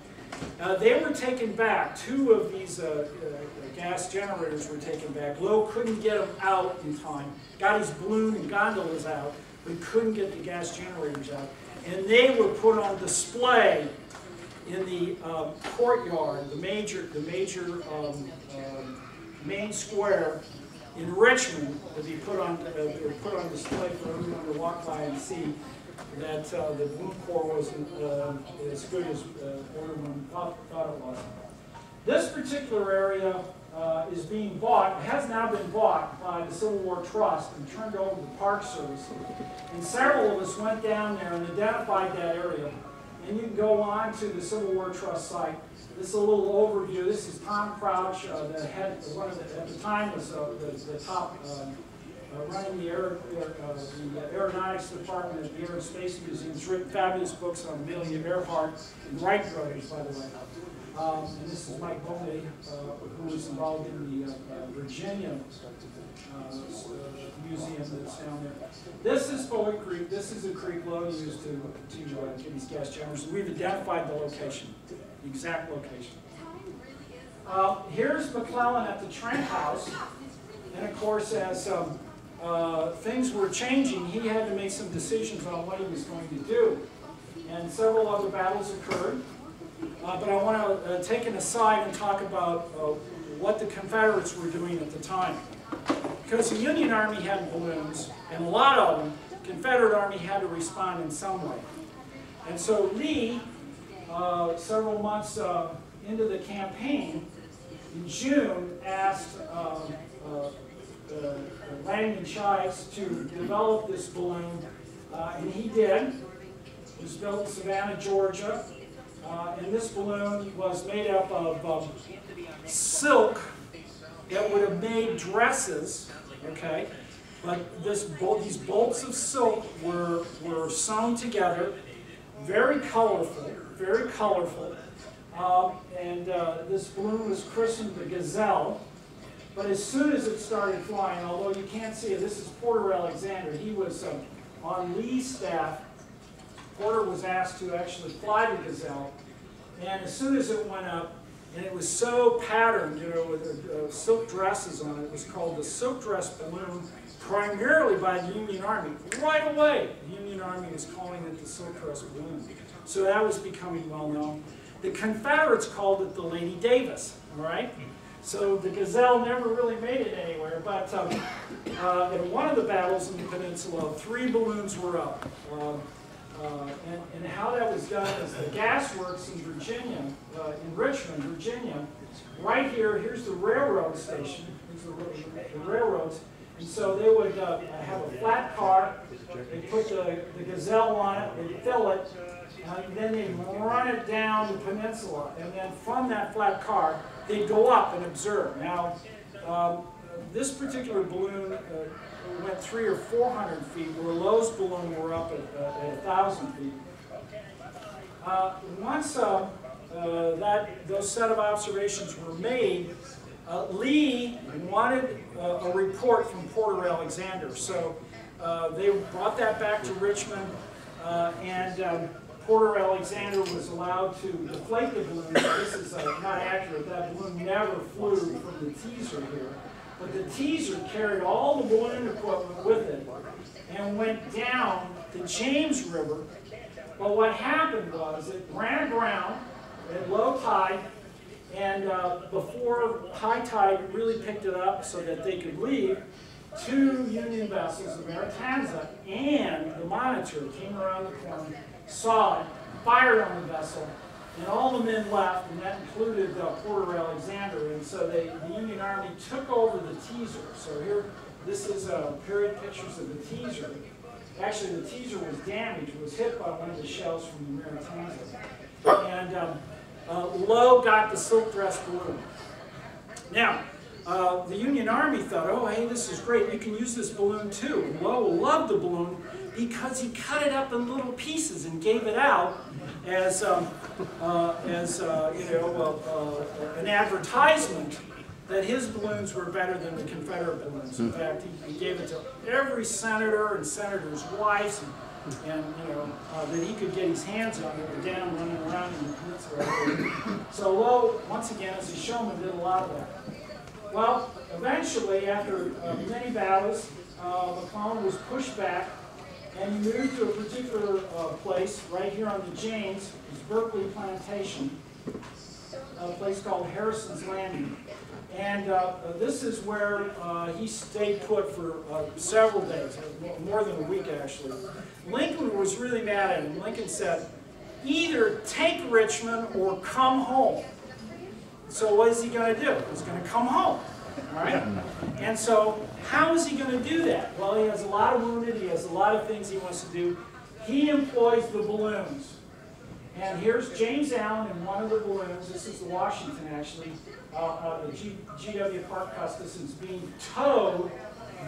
Uh, they were taken back. Two of these uh, uh, gas generators were taken back. Lowe couldn't get them out in time. Got his balloon and gondolas out, but couldn't get the gas generators out. And they were put on display in the um, courtyard, the major, the major um, um, main square in Richmond to be put on, uh, or put on display for everyone to walk by and see that uh, the Blue Corps wasn't uh, as good as uh, everyone thought, thought it was. This particular area uh, is being bought, has now been bought by the Civil War Trust and turned over to the Park Service. And several of us went down there and identified that area. And you can go on to the Civil War Trust site. This is a little overview. This is Tom Crouch, uh, the head, one of the, at the time was uh, the, the top uh, running the, aer, uh, the aeronautics department at the Air and Space Museum. He's written fabulous books on Amelia Earhart and Wright brothers, by the way. Um, and this is Mike Boney, uh, who was involved in the uh, uh, Virginia uh, museum that's down there. This is Foley Creek. This is the creek Lowe used to, to uh, get these gas chambers. We've identified the location, the exact location. Uh, here's McClellan at the Trent House. And of course, as um, uh, things were changing, he had to make some decisions on what he was going to do. And several other battles occurred. Uh, but I want to uh, take an aside and talk about uh, what the Confederates were doing at the time. Because the Union Army had balloons, and a lot of them, Confederate Army had to respond in some way. And so Lee, uh, several months uh, into the campaign, in June, asked um, uh, Langdon Cheves to develop this balloon, uh, and he did. It was built in Savannah, Georgia, uh, and this balloon was made up of um, silk that would have made dresses, okay? But this these bolts of silk were, were sewn together, very colorful, very colorful. Um, and uh, this balloon was christened the Gazelle. But as soon as it started flying, although you can't see it, this is Porter Alexander. He was um, on Lee's staff. Porter was asked to actually fly the Gazelle. And as soon as it went up, and it was so patterned, you know, with uh, silk dresses on it, it was called the silk dress balloon, primarily by the Union Army. Right away, the Union Army was calling it the silk dress balloon. So that was becoming well known. The Confederates called it the Lady Davis, all right? So the Gazelle never really made it anywhere, but um, uh, in one of the battles in the peninsula, three balloons were up. Um, uh, and, and, how that was done is the gas works in Virginia, uh, in Richmond, Virginia, right here, here's the railroad station, the, the railroads, and so they would uh, have a flat car, they put the, the Gazelle on it, they fill it, and then they run it down the peninsula, and then from that flat car, they'd go up and observe. Now, um, this particular balloon uh, went three or four hundred feet, where Lowe's balloon were up at, uh, at a thousand feet. Uh, once uh, uh, that those set of observations were made, uh, Lee wanted a report from Porter Alexander. So they brought that back to Richmond, and um, Porter Alexander was allowed to deflate the balloon. This is uh, not accurate. That balloon never flew from the teaser here. But the teaser carried all the balloon equipment with it and went down the James River. But what happened was it ran aground at low tide, and uh, before high tide really picked it up so that they could leave, two Union vessels, the Maratanza and the Monitor, came around the corner saw it, fired on the vessel, and all the men left, and that included uh, Porter Alexander. And so they, the Union Army took over the teaser. So here, this is uh, period pictures of the teaser. Actually, the teaser was damaged, was hit by one of the shells from the Maratanza. And um, uh, Lowe got the silk dress balloon. Now, uh, the Union Army thought, oh, hey, this is great. You can use this balloon too. Lowe loved the balloon because he cut it up in little pieces and gave it out as, um, uh, as uh, you know, uh, uh, an advertisement that his balloons were better than the Confederate balloons. In fact, he, he gave it to every senator and senators' wives and, and you know, uh, that he could get his hands on. They were down running around in the peninsula. So Lowe, once again, as a showman, did a lot of that. Well, eventually, after uh, many battles, uh, McClellan was pushed back and he moved to a particular uh, place right here on the James, it's Berkeley Plantation, a place called Harrison's Landing. And uh, this is where uh, he stayed put for uh, several days, more than a week actually. Lincoln was really mad at him. Lincoln said, either take Richmond or come home. So what is he going to do? He's going to come home. All right? And so how is he going to do that? Well, he has a lot of wounded. He has a lot of things he wants to do. He employs the balloons. And here's James Allen in one of the balloons. This is the Washington, actually. Uh, uh, the GW Parke Custis is being towed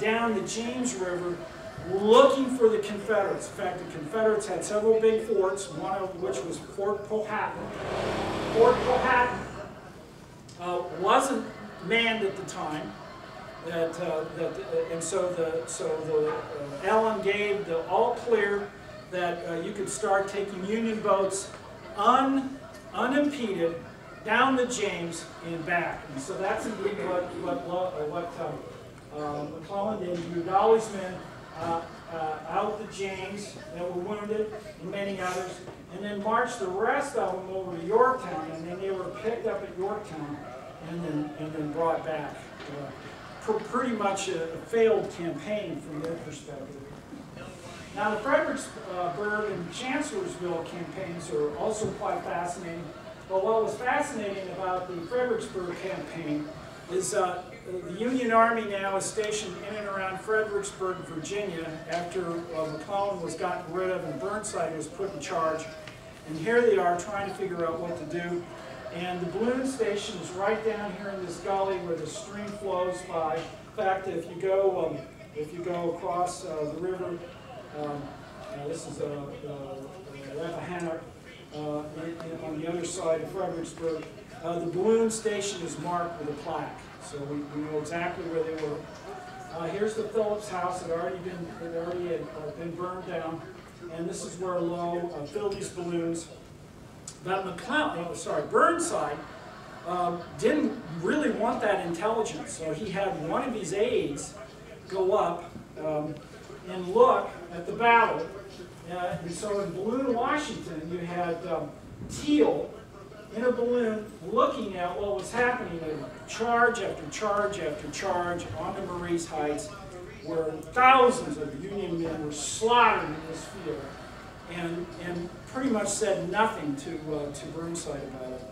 down the James River looking for the Confederates. In fact, the Confederates had several big forts, one of which was Fort Powhatan. Fort Powhatan uh, wasn't manned at the time. That, uh, that, uh, and so the so the uh, Allen gave the all clear that uh, you could start taking Union boats un, unimpeded down the James and back. And so that's indeed what what uh, what um, McClellan did. He moved all his uh, out the James that were wounded, and many others, and then marched the rest of them over to Yorktown, and then they were picked up at Yorktown and then and then brought back. Uh, pretty much a, a, failed campaign from their perspective. Now the Fredericksburg and Chancellorsville campaigns are also quite fascinating. But what was fascinating about the Fredericksburg campaign is uh, the Union Army now is stationed in and around Fredericksburg, Virginia, after uh, McClellan was gotten rid of and Burnside was put in charge. And here they are trying to figure out what to do. And the balloon station is right down here in this gully where the stream flows by. In fact, if you go, um, if you go across uh, the river, um, uh, this is uh, uh, Rappahannock, uh, on the other side of Fredericksburg, uh, the balloon station is marked with a plaque. So we, we know exactly where they were. Uh, here's the Phillips house that already been, that already had been burned down. And this is where Lowe uh, filled these balloons. But McClellan, oh, sorry, Burnside um, didn't really want that intelligence, so he had one of his aides go up um, and look at the battle. Uh, and so in Balloon, Washington, you had um, Teal in a balloon looking at what was happening, charge after charge after charge on the Marye's Heights, where thousands of Union men were slaughtered in this field and, and pretty much said nothing to, uh, to Burnside about it.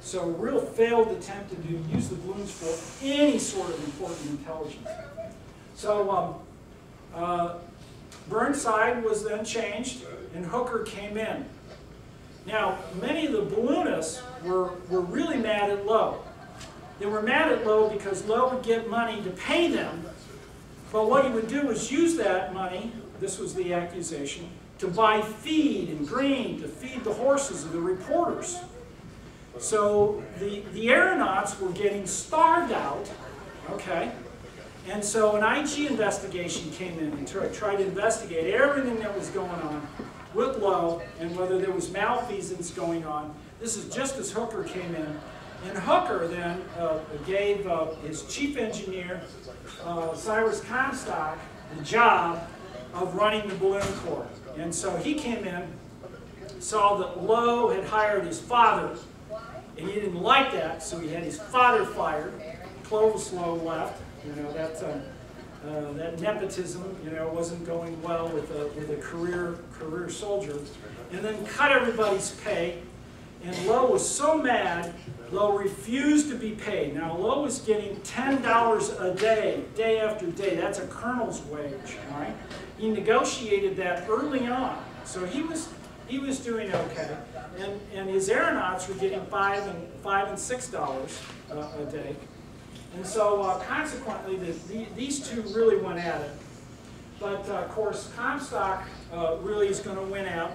So a real failed attempt to use the balloons for any sort of important intelligence. So um, uh, Burnside was then changed and Hooker came in. Now, many of the balloonists were, were really mad at Lowe. They were mad at Lowe because Lowe would get money to pay them, but what he would do was use that money, this was the accusation, to buy feed and grain to feed the horses of the reporters. So the, the aeronauts were getting starved out, okay? And so an IG investigation came in and tried to investigate everything that was going on with Lowe and whether there was malfeasance going on. This is just as Hooker came in. And Hooker then uh, gave uh, his chief engineer, uh, Cyrus Comstock, the job of running the balloon corps. And so he came in, saw that Lowe had hired his father, and he didn't like that, so he had his father fired. Clovis Lowe left. You know, that, uh, uh, that nepotism, you know, wasn't going well with a, with a career, career soldier. And then cut everybody's pay. And Lowe was so mad, Lowe refused to be paid. Now, Lowe was getting $10 a day, day after day. That's a colonel's wage, all right? He negotiated that early on. So he was, he was doing okay. And, and his aeronauts were getting five and, five and six dollars uh, a day. And so uh, consequently, the, the, these two really went at it. But uh, of course, Comstock uh, really is going to win out.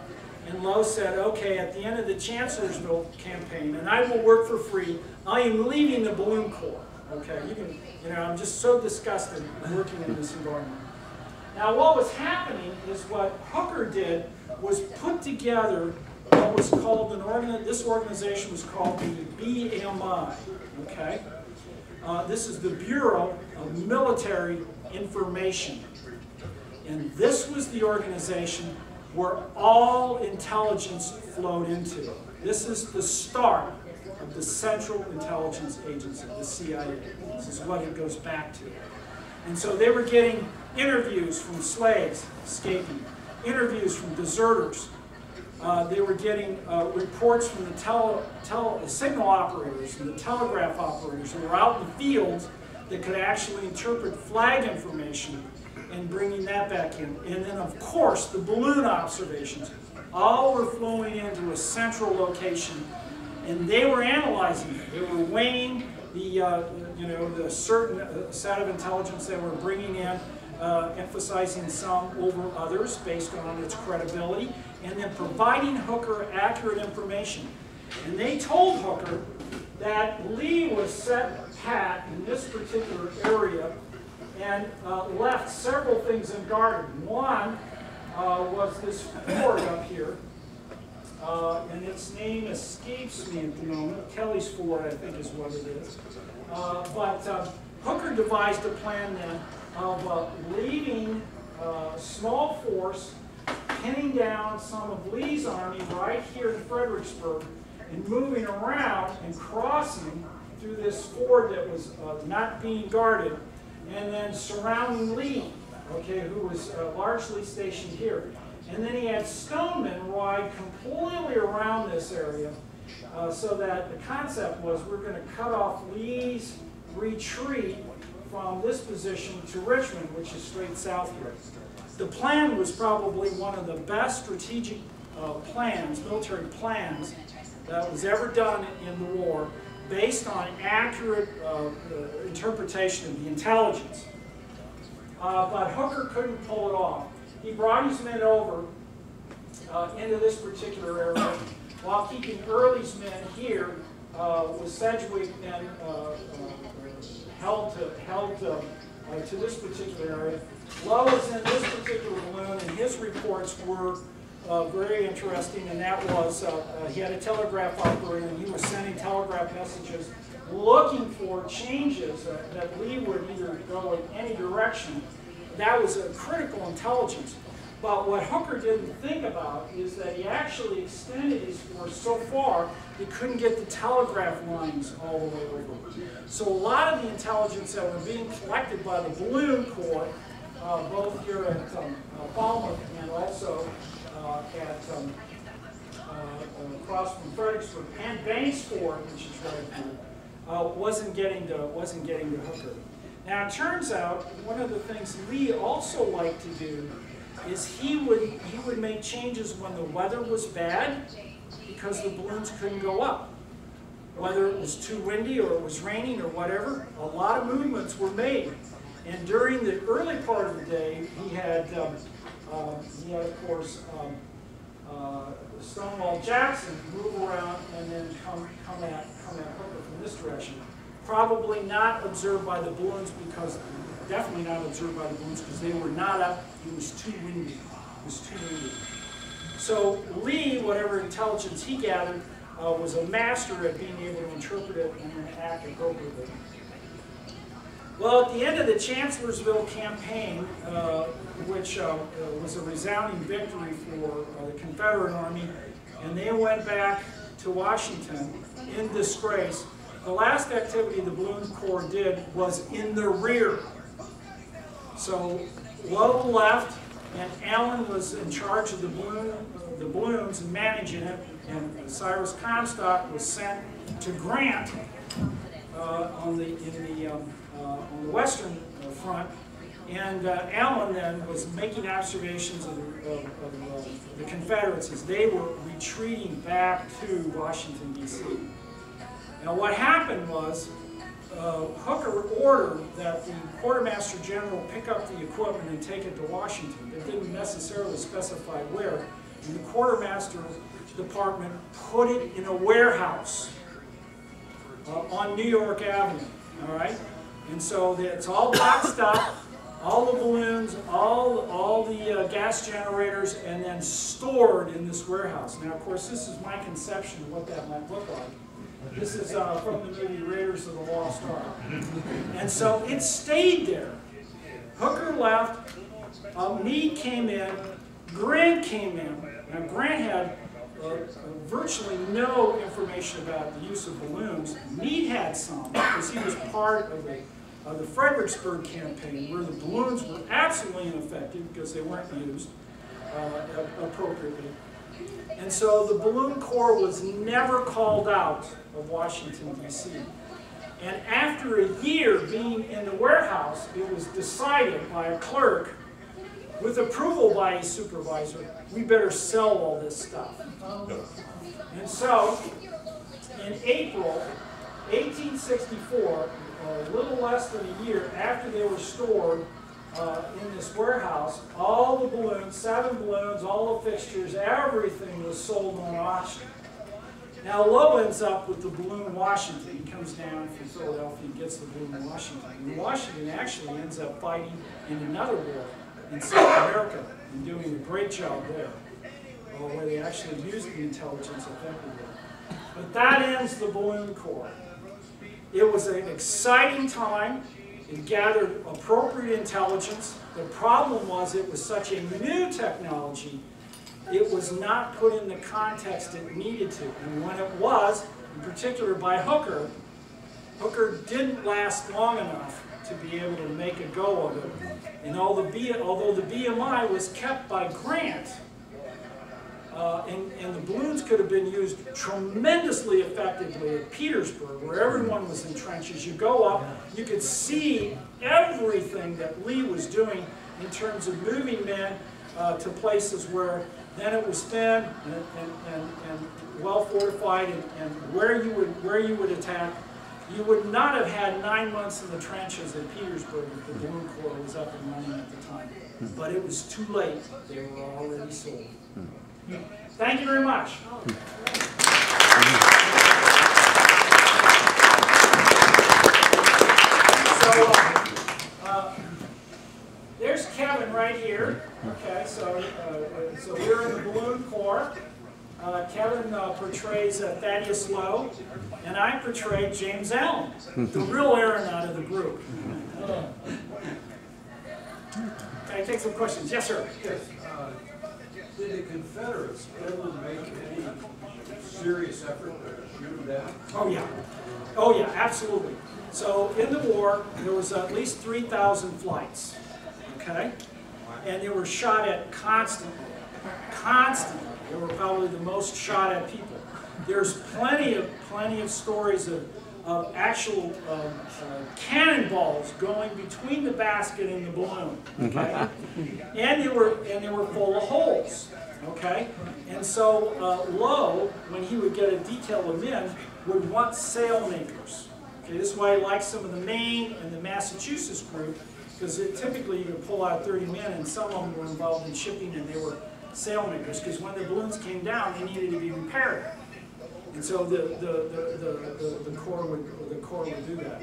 And Lowe said, okay, at the end of the Chancellorsville campaign, and I will work for free, I am leaving the Balloon Corps. Okay, you can, you know, I'm just so disgusted working in this environment. Now, what was happening is what Hooker did was put together what was called an organ. This organization was called the BMI. Okay, uh, this is the Bureau of Military Information, and this was the organization where all intelligence flowed into. This is the start of the Central Intelligence Agency, the CIA. This is what it goes back to. And so they were getting interviews from slaves escaping, interviews from deserters. Uh, they were getting uh, reports from the tele, tele, signal operators and the telegraph operators who were out in the fields that could actually interpret flag information and bringing that back in. And then, of course, the balloon observations all were flowing into a central location and they were analyzing it. They were weighing the, uh, you know, the certain uh, set of intelligence they were bringing in, uh, emphasizing some over others based on its credibility, and then providing Hooker accurate information. And they told Hooker that Lee was set pat in this particular area and uh, left several things unguarded. One uh, was this fort up here, uh, and its name escapes me at the moment. Kelly's Ford, I think, is what it is. Uh, but uh, Hooker devised a plan then of uh, leaving a uh, small force, pinning down some of Lee's army right here in Fredericksburg, and moving around and crossing through this ford that was uh, not being guarded, and then surrounding Lee, okay, who was largely stationed here. And then he had Stoneman ride completely around this area uh, so that the concept was we're going to cut off Lee's retreat from this position to Richmond, which is straight south here. The plan was probably one of the best strategic uh, plans, military plans, that was ever done in the war based on accurate uh, uh interpretation of the intelligence. Uh, but Hooker couldn't pull it off he brought his men over uh, into this particular area while keeping Early's men here uh, with Sedgwick then uh, uh held to, held uh, uh, to this particular area. Lowe was in this particular balloon and his reports were very interesting and that was he had a telegraph operator and he was sending telegraph messages looking for changes that Lee would either go in any direction that was a critical intelligence. But what Hooker didn't think about is that he actually extended his force so far he couldn't get the telegraph lines all the way over. So a lot of the intelligence that were being collected by the Balloon Corps, uh, both here at um, uh, Falmouth and also uh, at um, uh, across from Fredericksburg and Banks' Ford, which is right here, uh, wasn't getting to wasn't getting to Hooker. Now it turns out one of the things Lee also liked to do is he would he would make changes when the weather was bad because the balloons couldn't go up. Whether it was too windy or it was raining or whatever, a lot of movements were made. And during the early part of the day, he had um, uh, he had of course um, uh, Stonewall Jackson move around and then come come at come at Hooker from this direction probably not observed by the balloons because, definitely not observed by the balloons because they were not up, it was too windy. It was too windy. So Lee, whatever intelligence he gathered, uh, was a master at being able to interpret it and then act appropriately. Well, at the end of the Chancellorsville campaign, uh, which uh, was a resounding victory for uh, the Confederate Army, and they went back to Washington in disgrace, the last activity the Balloon Corps did was in the rear. So Lowe left, and Allen was in charge of the balloon, the balloons and managing it, and Cyrus Comstock was sent to Grant uh, on the in the um, uh, on the western front, and uh, Allen then was making observations of, of, of the Confederates as they were retreating back to Washington D.C. Now what happened was uh, Hooker ordered that the quartermaster general pick up the equipment and take it to Washington. It didn't necessarily specify where. And the quartermaster department put it in a warehouse uh, on New York Avenue. all right? And so it's all boxed up, all the balloons, all, all the uh, gas generators, and then stored in this warehouse. Now, of course, this is my conception of what that might look like. This is uh, from the movie Raiders of the Lost Ark. And so it stayed there. Hooker left, uh, Meade came in, Grant came in. Now, Grant had uh, virtually no information about the use of balloons. Meade had some, because he was part of the, of the Fredericksburg campaign, where the balloons were absolutely ineffective because they weren't used uh, appropriately. And so the Balloon Corps was never called out of Washington, D.C. And after a year being in the warehouse, it was decided by a clerk, with approval by a supervisor, we better sell all this stuff. And so, in April 1864, a little less than a year after they were stored uh, in this warehouse, all the balloons, seven balloons, all the fixtures, everything was sold on auction. Now Lowe ends up with the balloon Washington. He comes down from Philadelphia and gets the balloon Washington. And Washington actually ends up fighting in another war in South America and doing a great job there, uh, where they actually used the intelligence effectively. But that ends the Balloon Corps. It was an exciting time. It gathered appropriate intelligence. The problem was it was such a new technology, it was not put in the context it needed to. And when it was, in particular by Hooker, Hooker didn't last long enough to be able to make a go of it. And although the BMI was kept by Grant, uh, and, and, the balloons could have been used tremendously effectively at Petersburg, where everyone was in trenches. You go up, you could see everything that Lee was doing in terms of moving men uh, to places where then it was thin and, and, and, and well fortified, and, where you would where you would attack. You would not have had nine months in the trenches at Petersburg if the balloon corps was up and running at the time. But it was too late. They were already sold. Thank you very much. So, uh, there's Kevin right here. Okay, so uh, so we're in the balloon corps. Uh, Kevin uh, portrays uh, Thaddeus Lowe, and I portray James Allen, the real aeronaut of the group. I take some questions. Yes, sir. Yes. Did the Confederates ever make any serious effort to shoot them down? Oh, yeah. Oh, yeah, absolutely. So in the war, there was at least 3,000 flights, okay? And they were shot at constantly, constantly. They were probably the most shot at people. There's plenty of, plenty of stories of, of actual um, uh, cannonballs going between the basket and the balloon, okay? and they were, and they were full of holes, okay? And so uh, Lowe, when he would get a detail of men, would want sailmakers. Okay, this is why I like some of the Maine and the Massachusetts group, because typically you could pull out 30 men, and some of them were involved in shipping, and they were sailmakers, because when the balloons came down, they needed to be repaired. And so the, the, the, the, the, Corps, would, the Corps would do that.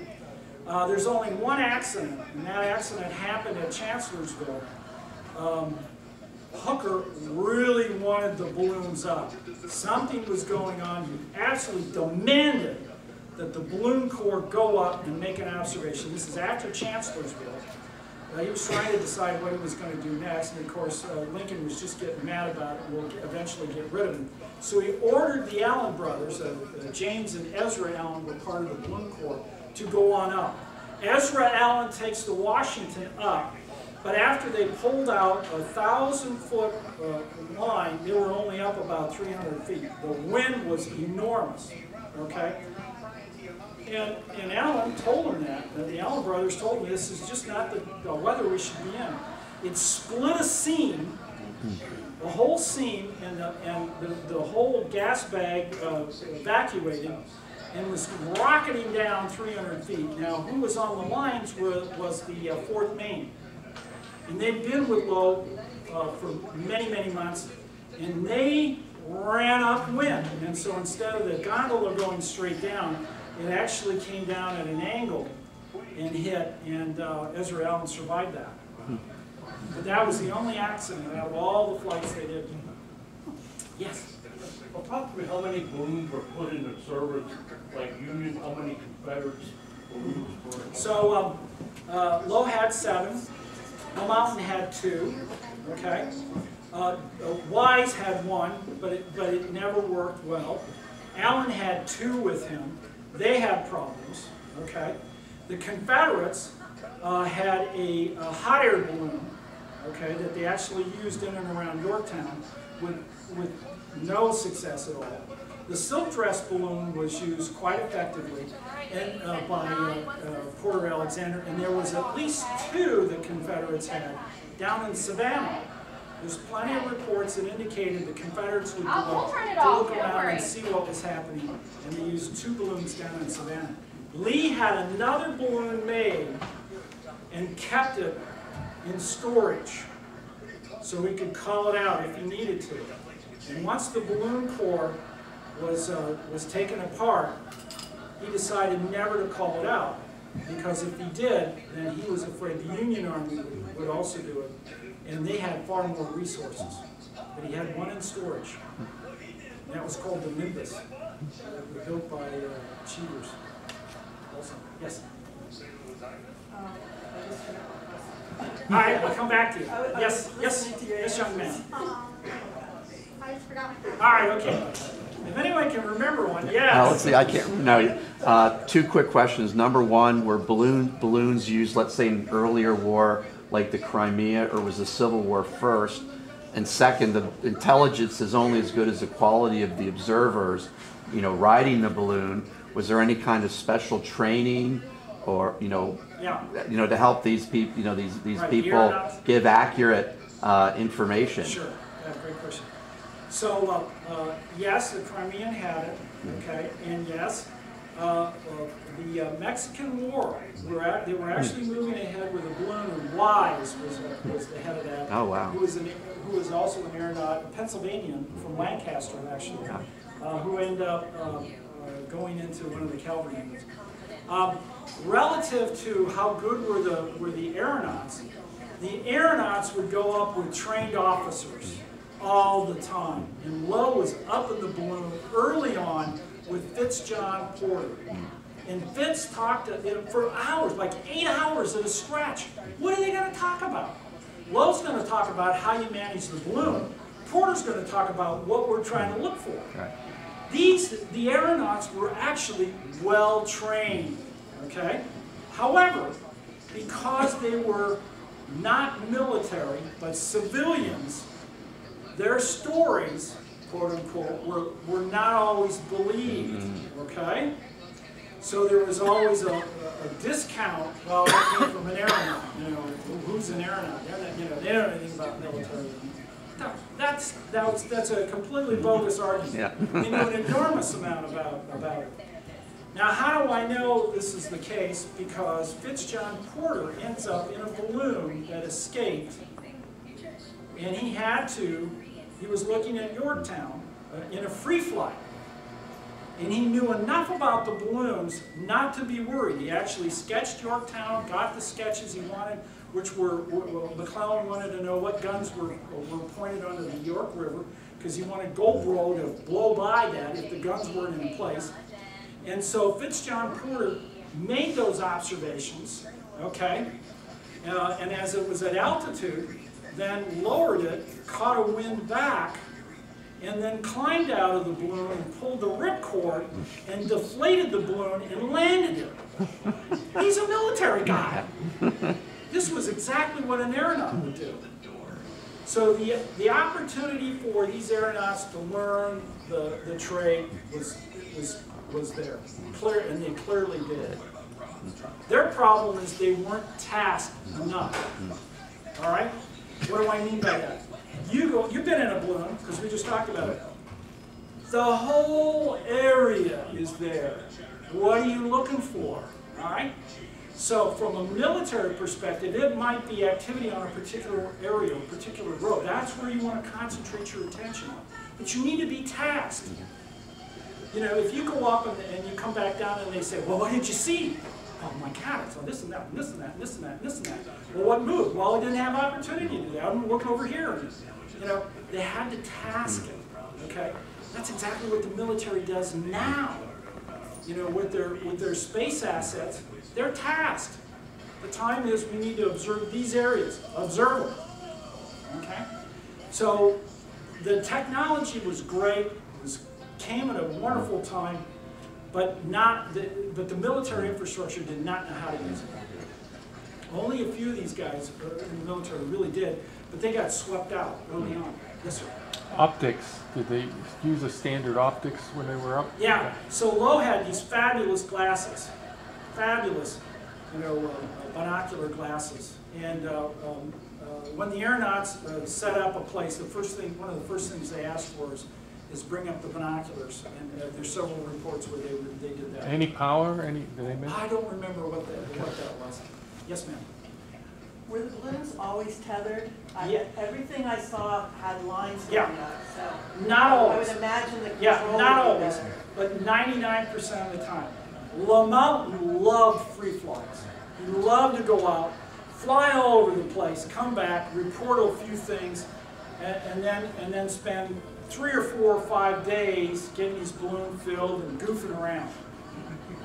Uh, there's only one accident, and that accident happened at Chancellorsville. Um, Hooker really wanted the balloons up. Something was going on. He absolutely demanded that the balloon corps go up and make an observation. This is after Chancellorsville. Uh, he was trying to decide what he was going to do next, and of course uh, Lincoln was just getting mad about it and will eventually get rid of him. So he ordered the Allen brothers, uh, uh, James and Ezra Allen were part of the Balloon Corps, to go on up. Ezra Allen takes the Washington up, but after they pulled out a thousand foot uh, line, they were only up about 300 feet. The wind was enormous, okay? And, and Allen told him that. The Allen brothers told him this is just not the, the weather we should be in. It split a seam, the whole seam, and the, and the, the whole gas bag uh, evacuated and was rocketing down 300 feet. Now, who was on the lines was, was the uh, 4th Maine. And they'd been with Lowe uh, for many, many months, and they ran upwind. And so instead of the gondola going straight down, it actually came down at an angle and hit, and uh, Ezra Allen survived that. But that was the only accident out of all the flights they did. Yes? Approximately how many balloons were put into service, like Union, how many Confederates balloons were? So, um, uh, Lowe had seven, LaMountain had two, okay? Uh, uh, Wise had one, but it, but it never worked well. Allen had two with him, they had problems, okay? The Confederates, uh, had a, a hot air balloon, okay, that they actually used in and around Yorktown with, with no success at all. The silk dress balloon was used quite effectively and, uh, by uh, uh, Porter Alexander, and there was at least two the Confederates had down in Savannah. There's plenty of reports that indicated the Confederates would go look around and see what was happening, and they used two balloons down in Savannah. Lee had another balloon made and kept it in storage so he could call it out if he needed to. And once the balloon corps was, uh, was taken apart, he decided never to call it out because if he did, then he was afraid the Union Army would, would also do it. And they had far more resources. But he had one in storage. And that was called the Nimbus, built by uh, Cheves. Also, yes? All right, I'll come back to you. Yes, yes, yes, young man. I just forgot. All right, okay. If anyone can remember one, Uh, let's see, I can't, no, uh, two quick questions. Number one, were balloon, balloons used, let's say, in an earlier war, like the Crimea, or was the Civil War first? And second, the intelligence is only as good as the quality of the observers, you know, riding the balloon. Was there any kind of special training or, you know, Yeah, you know, to help these people, you know, these, these Right, people give accurate, uh, information? sure. Yeah, great question. So, uh, uh, yes, the Crimean had it, okay, and yes, uh, uh, the uh, Mexican War, were at, they were actually moving ahead with a balloon, and Wise was, was the head of that. Oh, wow. Who was an, who was also an aeronaut, a Pennsylvanian from Lancaster, actually, uh, who ended up, uh, uh, going into one of the cavalry units. Um, relative to how good were the, were the aeronauts, the aeronauts would go up with trained officers all the time. And Lowe was up in the balloon early on with Fitzjohn Porter. And Fitz talked to him for hours, like eight hours at a stretch. What are they going to talk about? Lowe's going to talk about how you manage the balloon. Porter's going to talk about what we're trying to look for. Right. These, the aeronauts were actually well trained, okay? However, because they were not military, but civilians, their stories, quote unquote, were, were not always believed, mm-hmm. okay? So there was always a, a discount, well, that came from an aeronaut, you know, who's an aeronaut? They're not, you know, they don't know anything about military. That- That's, that's, that's a completely bogus argument. Yeah. They know an enormous amount about, about it. Now, how do I know this is the case? Because Fitzjohn Porter ends up in a balloon that escaped, and he had to, he was looking at Yorktown uh, in a free flight. And he knew enough about the balloons not to be worried. He actually sketched Yorktown, got the sketches he wanted, which were, McClellan wanted to know what guns were, were pointed onto the York River, because he wanted Goldsborough to blow by that if the guns weren't in place. And so Fitzjohn Porter made those observations, okay? Uh, and as it was at altitude, then lowered it, caught a wind back, and then climbed out of the balloon and pulled the ripcord and deflated the balloon and landed it. He's a military guy. This was exactly what an aeronaut would do. So the, the opportunity for these aeronauts to learn the, the trade was, was, was there. Clear, and they clearly did. Their problem is they weren't tasked enough. All right? What do I mean by that? You go, you've been in a bloom, because we just talked about it. The whole area is there. What are you looking for? All right? So from a military perspective, it might be activity on a particular area, a particular road. That's where you want to concentrate your attention on. But you need to be tasked. You know, if you go up and, and you come back down and they say, well, what did you see? Oh my God, it's on this and that, and this and that, and this and that, and this and that. Well, what moved? Well, we didn't have opportunity to do that. I'm working over here. You know, they had to task it, okay? That's exactly what the military does now. You know, with their, with their space assets, they're tasked. The time is we need to observe these areas, observe them, okay? So the technology was great, it was, came at a wonderful time, but not, the, but the military infrastructure did not know how to use it. Only a few of these guys uh, in the military really did, but they got swept out early on. Yes, sir. Optics, did they use a standard optics when they were up? Yeah, so Lowe had these fabulous glasses, fabulous, you know, uh, binocular glasses. And uh, um, uh, when the aeronauts uh, set up a place, the first thing, one of the first things they asked for is, is bring up the binoculars. And uh, there's several reports where they, were- they did that. Any power, any, did they mention? I don't remember what that, what that was. Yes, ma'am. Were the balloons always tethered? I- Yeah. Everything I saw had lines Yeah. going up, so. Not I always. would imagine the Yeah, not would always, better. but ninety-nine percent of the time. LaMountain loved free flights. He loved to go out, fly all over the place, come back, report a few things, and, and then and then spend three or four or five days getting his balloon filled and goofing around.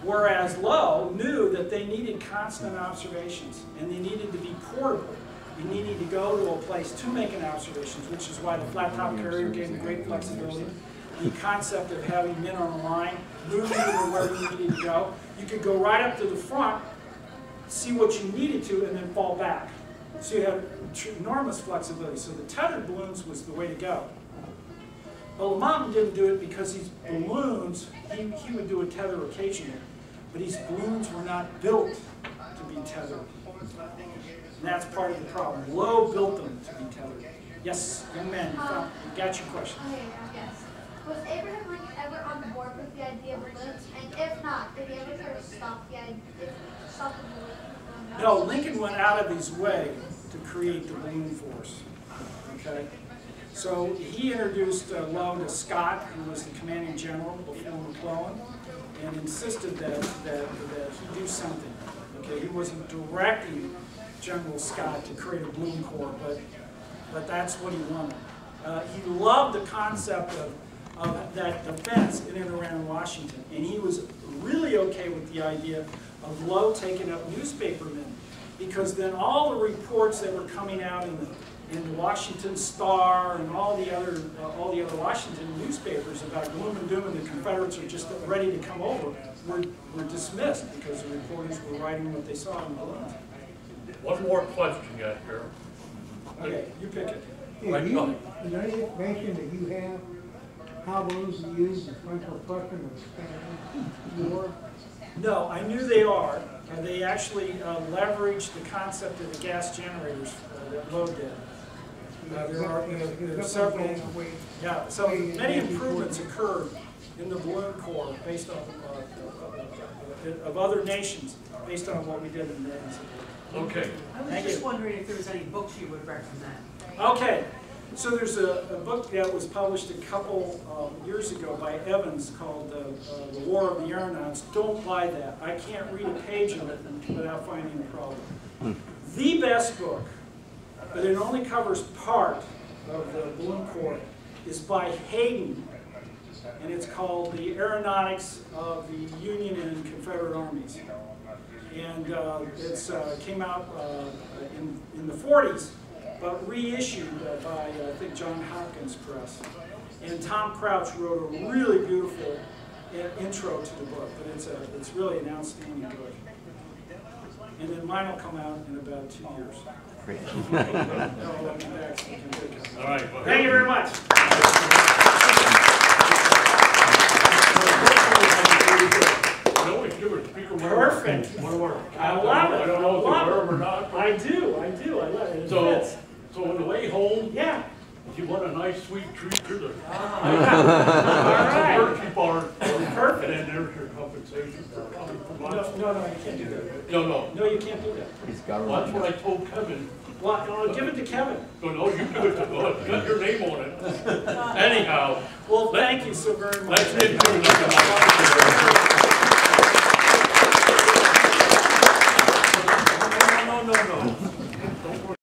Whereas Lowe knew that they needed constant observations and they needed to be portable. You needed to go to a place to make an observations, which is why the flat top carrier gave them great flexibility. The concept of having men on the line, moving to where you needed to go. You could go right up to the front, see what you needed to, and then fall back. So you had enormous flexibility. So the tethered balloons was the way to go. Well, LaMountain didn't do it because these balloons, he, he would do a tether occasionally, but these balloons were not built to be tethered. And that's part of the problem. Lowe built them to be tethered. Yes, young man, you found- you got your question. Okay, yes. Was Abraham Lincoln ever on board with the idea of balloons? And if not, did he ever try to stop the idea, stop the balloon No. Lincoln went out of his way to create the balloon force. Okay? So he introduced uh, Lowe to Scott, who was the commanding general before McClellan, and insisted that, that, that he do something. Okay, he wasn't directing General Scott to create a balloon corps, but, but that's what he wanted. Uh, he loved the concept of, of that defense in and around Washington, and he was really okay with the idea of Lowe taking up newspapermen, because then all the reports that were coming out in the, in the Washington Star and all the other, uh, all the other Washington newspapers about gloom and doom and the Confederates are just ready to come over, were, were dismissed, because the reporters were writing what they saw in the balloons. One more question yet here. Okay, you pick it. Right, Hey, go you, ahead. is there any information that you have, how those are used in Franco-Prussian or Spanish war? No, I knew they are. Uh, They actually uh, leveraged the concept of the gas generators uh, that Lowe did. Uh, There are, there there are several, yeah, so many improvements occurred in the balloon corps based on, uh, uh, of other nations, based on what we did in the Navy. Okay, I was Thank just you. wondering if there was any books you would recommend. Okay, so there's a, a book that was published a couple um, years ago by Evans called uh, uh, The War of the Aeronauts. Don't buy that. I can't read a page of it without finding a problem. The best book, but it only covers part of the balloon corps, is by Haydon, and it's called The Aeronautics of the Union and Confederate Armies. And uh, it's, uh, came out uh, in, in the 40s, but reissued uh, by, uh, I think, John Hopkins Press. And Tom Crouch wrote a really beautiful intro to the book, but it's, a, it's really an outstanding book. And then mine will come out in about two years. Great. I'll be back so you can pick it up. all right. well, Thank you very much. You always give her a speaker. word. Perfect. One of our. I love it. I don't know if you I love it. or not. I do, I do, I love it. It So, so on the way home, Yeah, if you want a nice sweet treat to the ah. all right. turkey bar. Perfect. And then there's your compensation for No, no, no, you can't do that. No, no, No, you can't do that. He's well, that's what. I told Kevin. Well, I'll give it to Kevin. No, no, you give it to, well, it's got your name on it. Anyhow, Well, thank you so very much. let's get to another.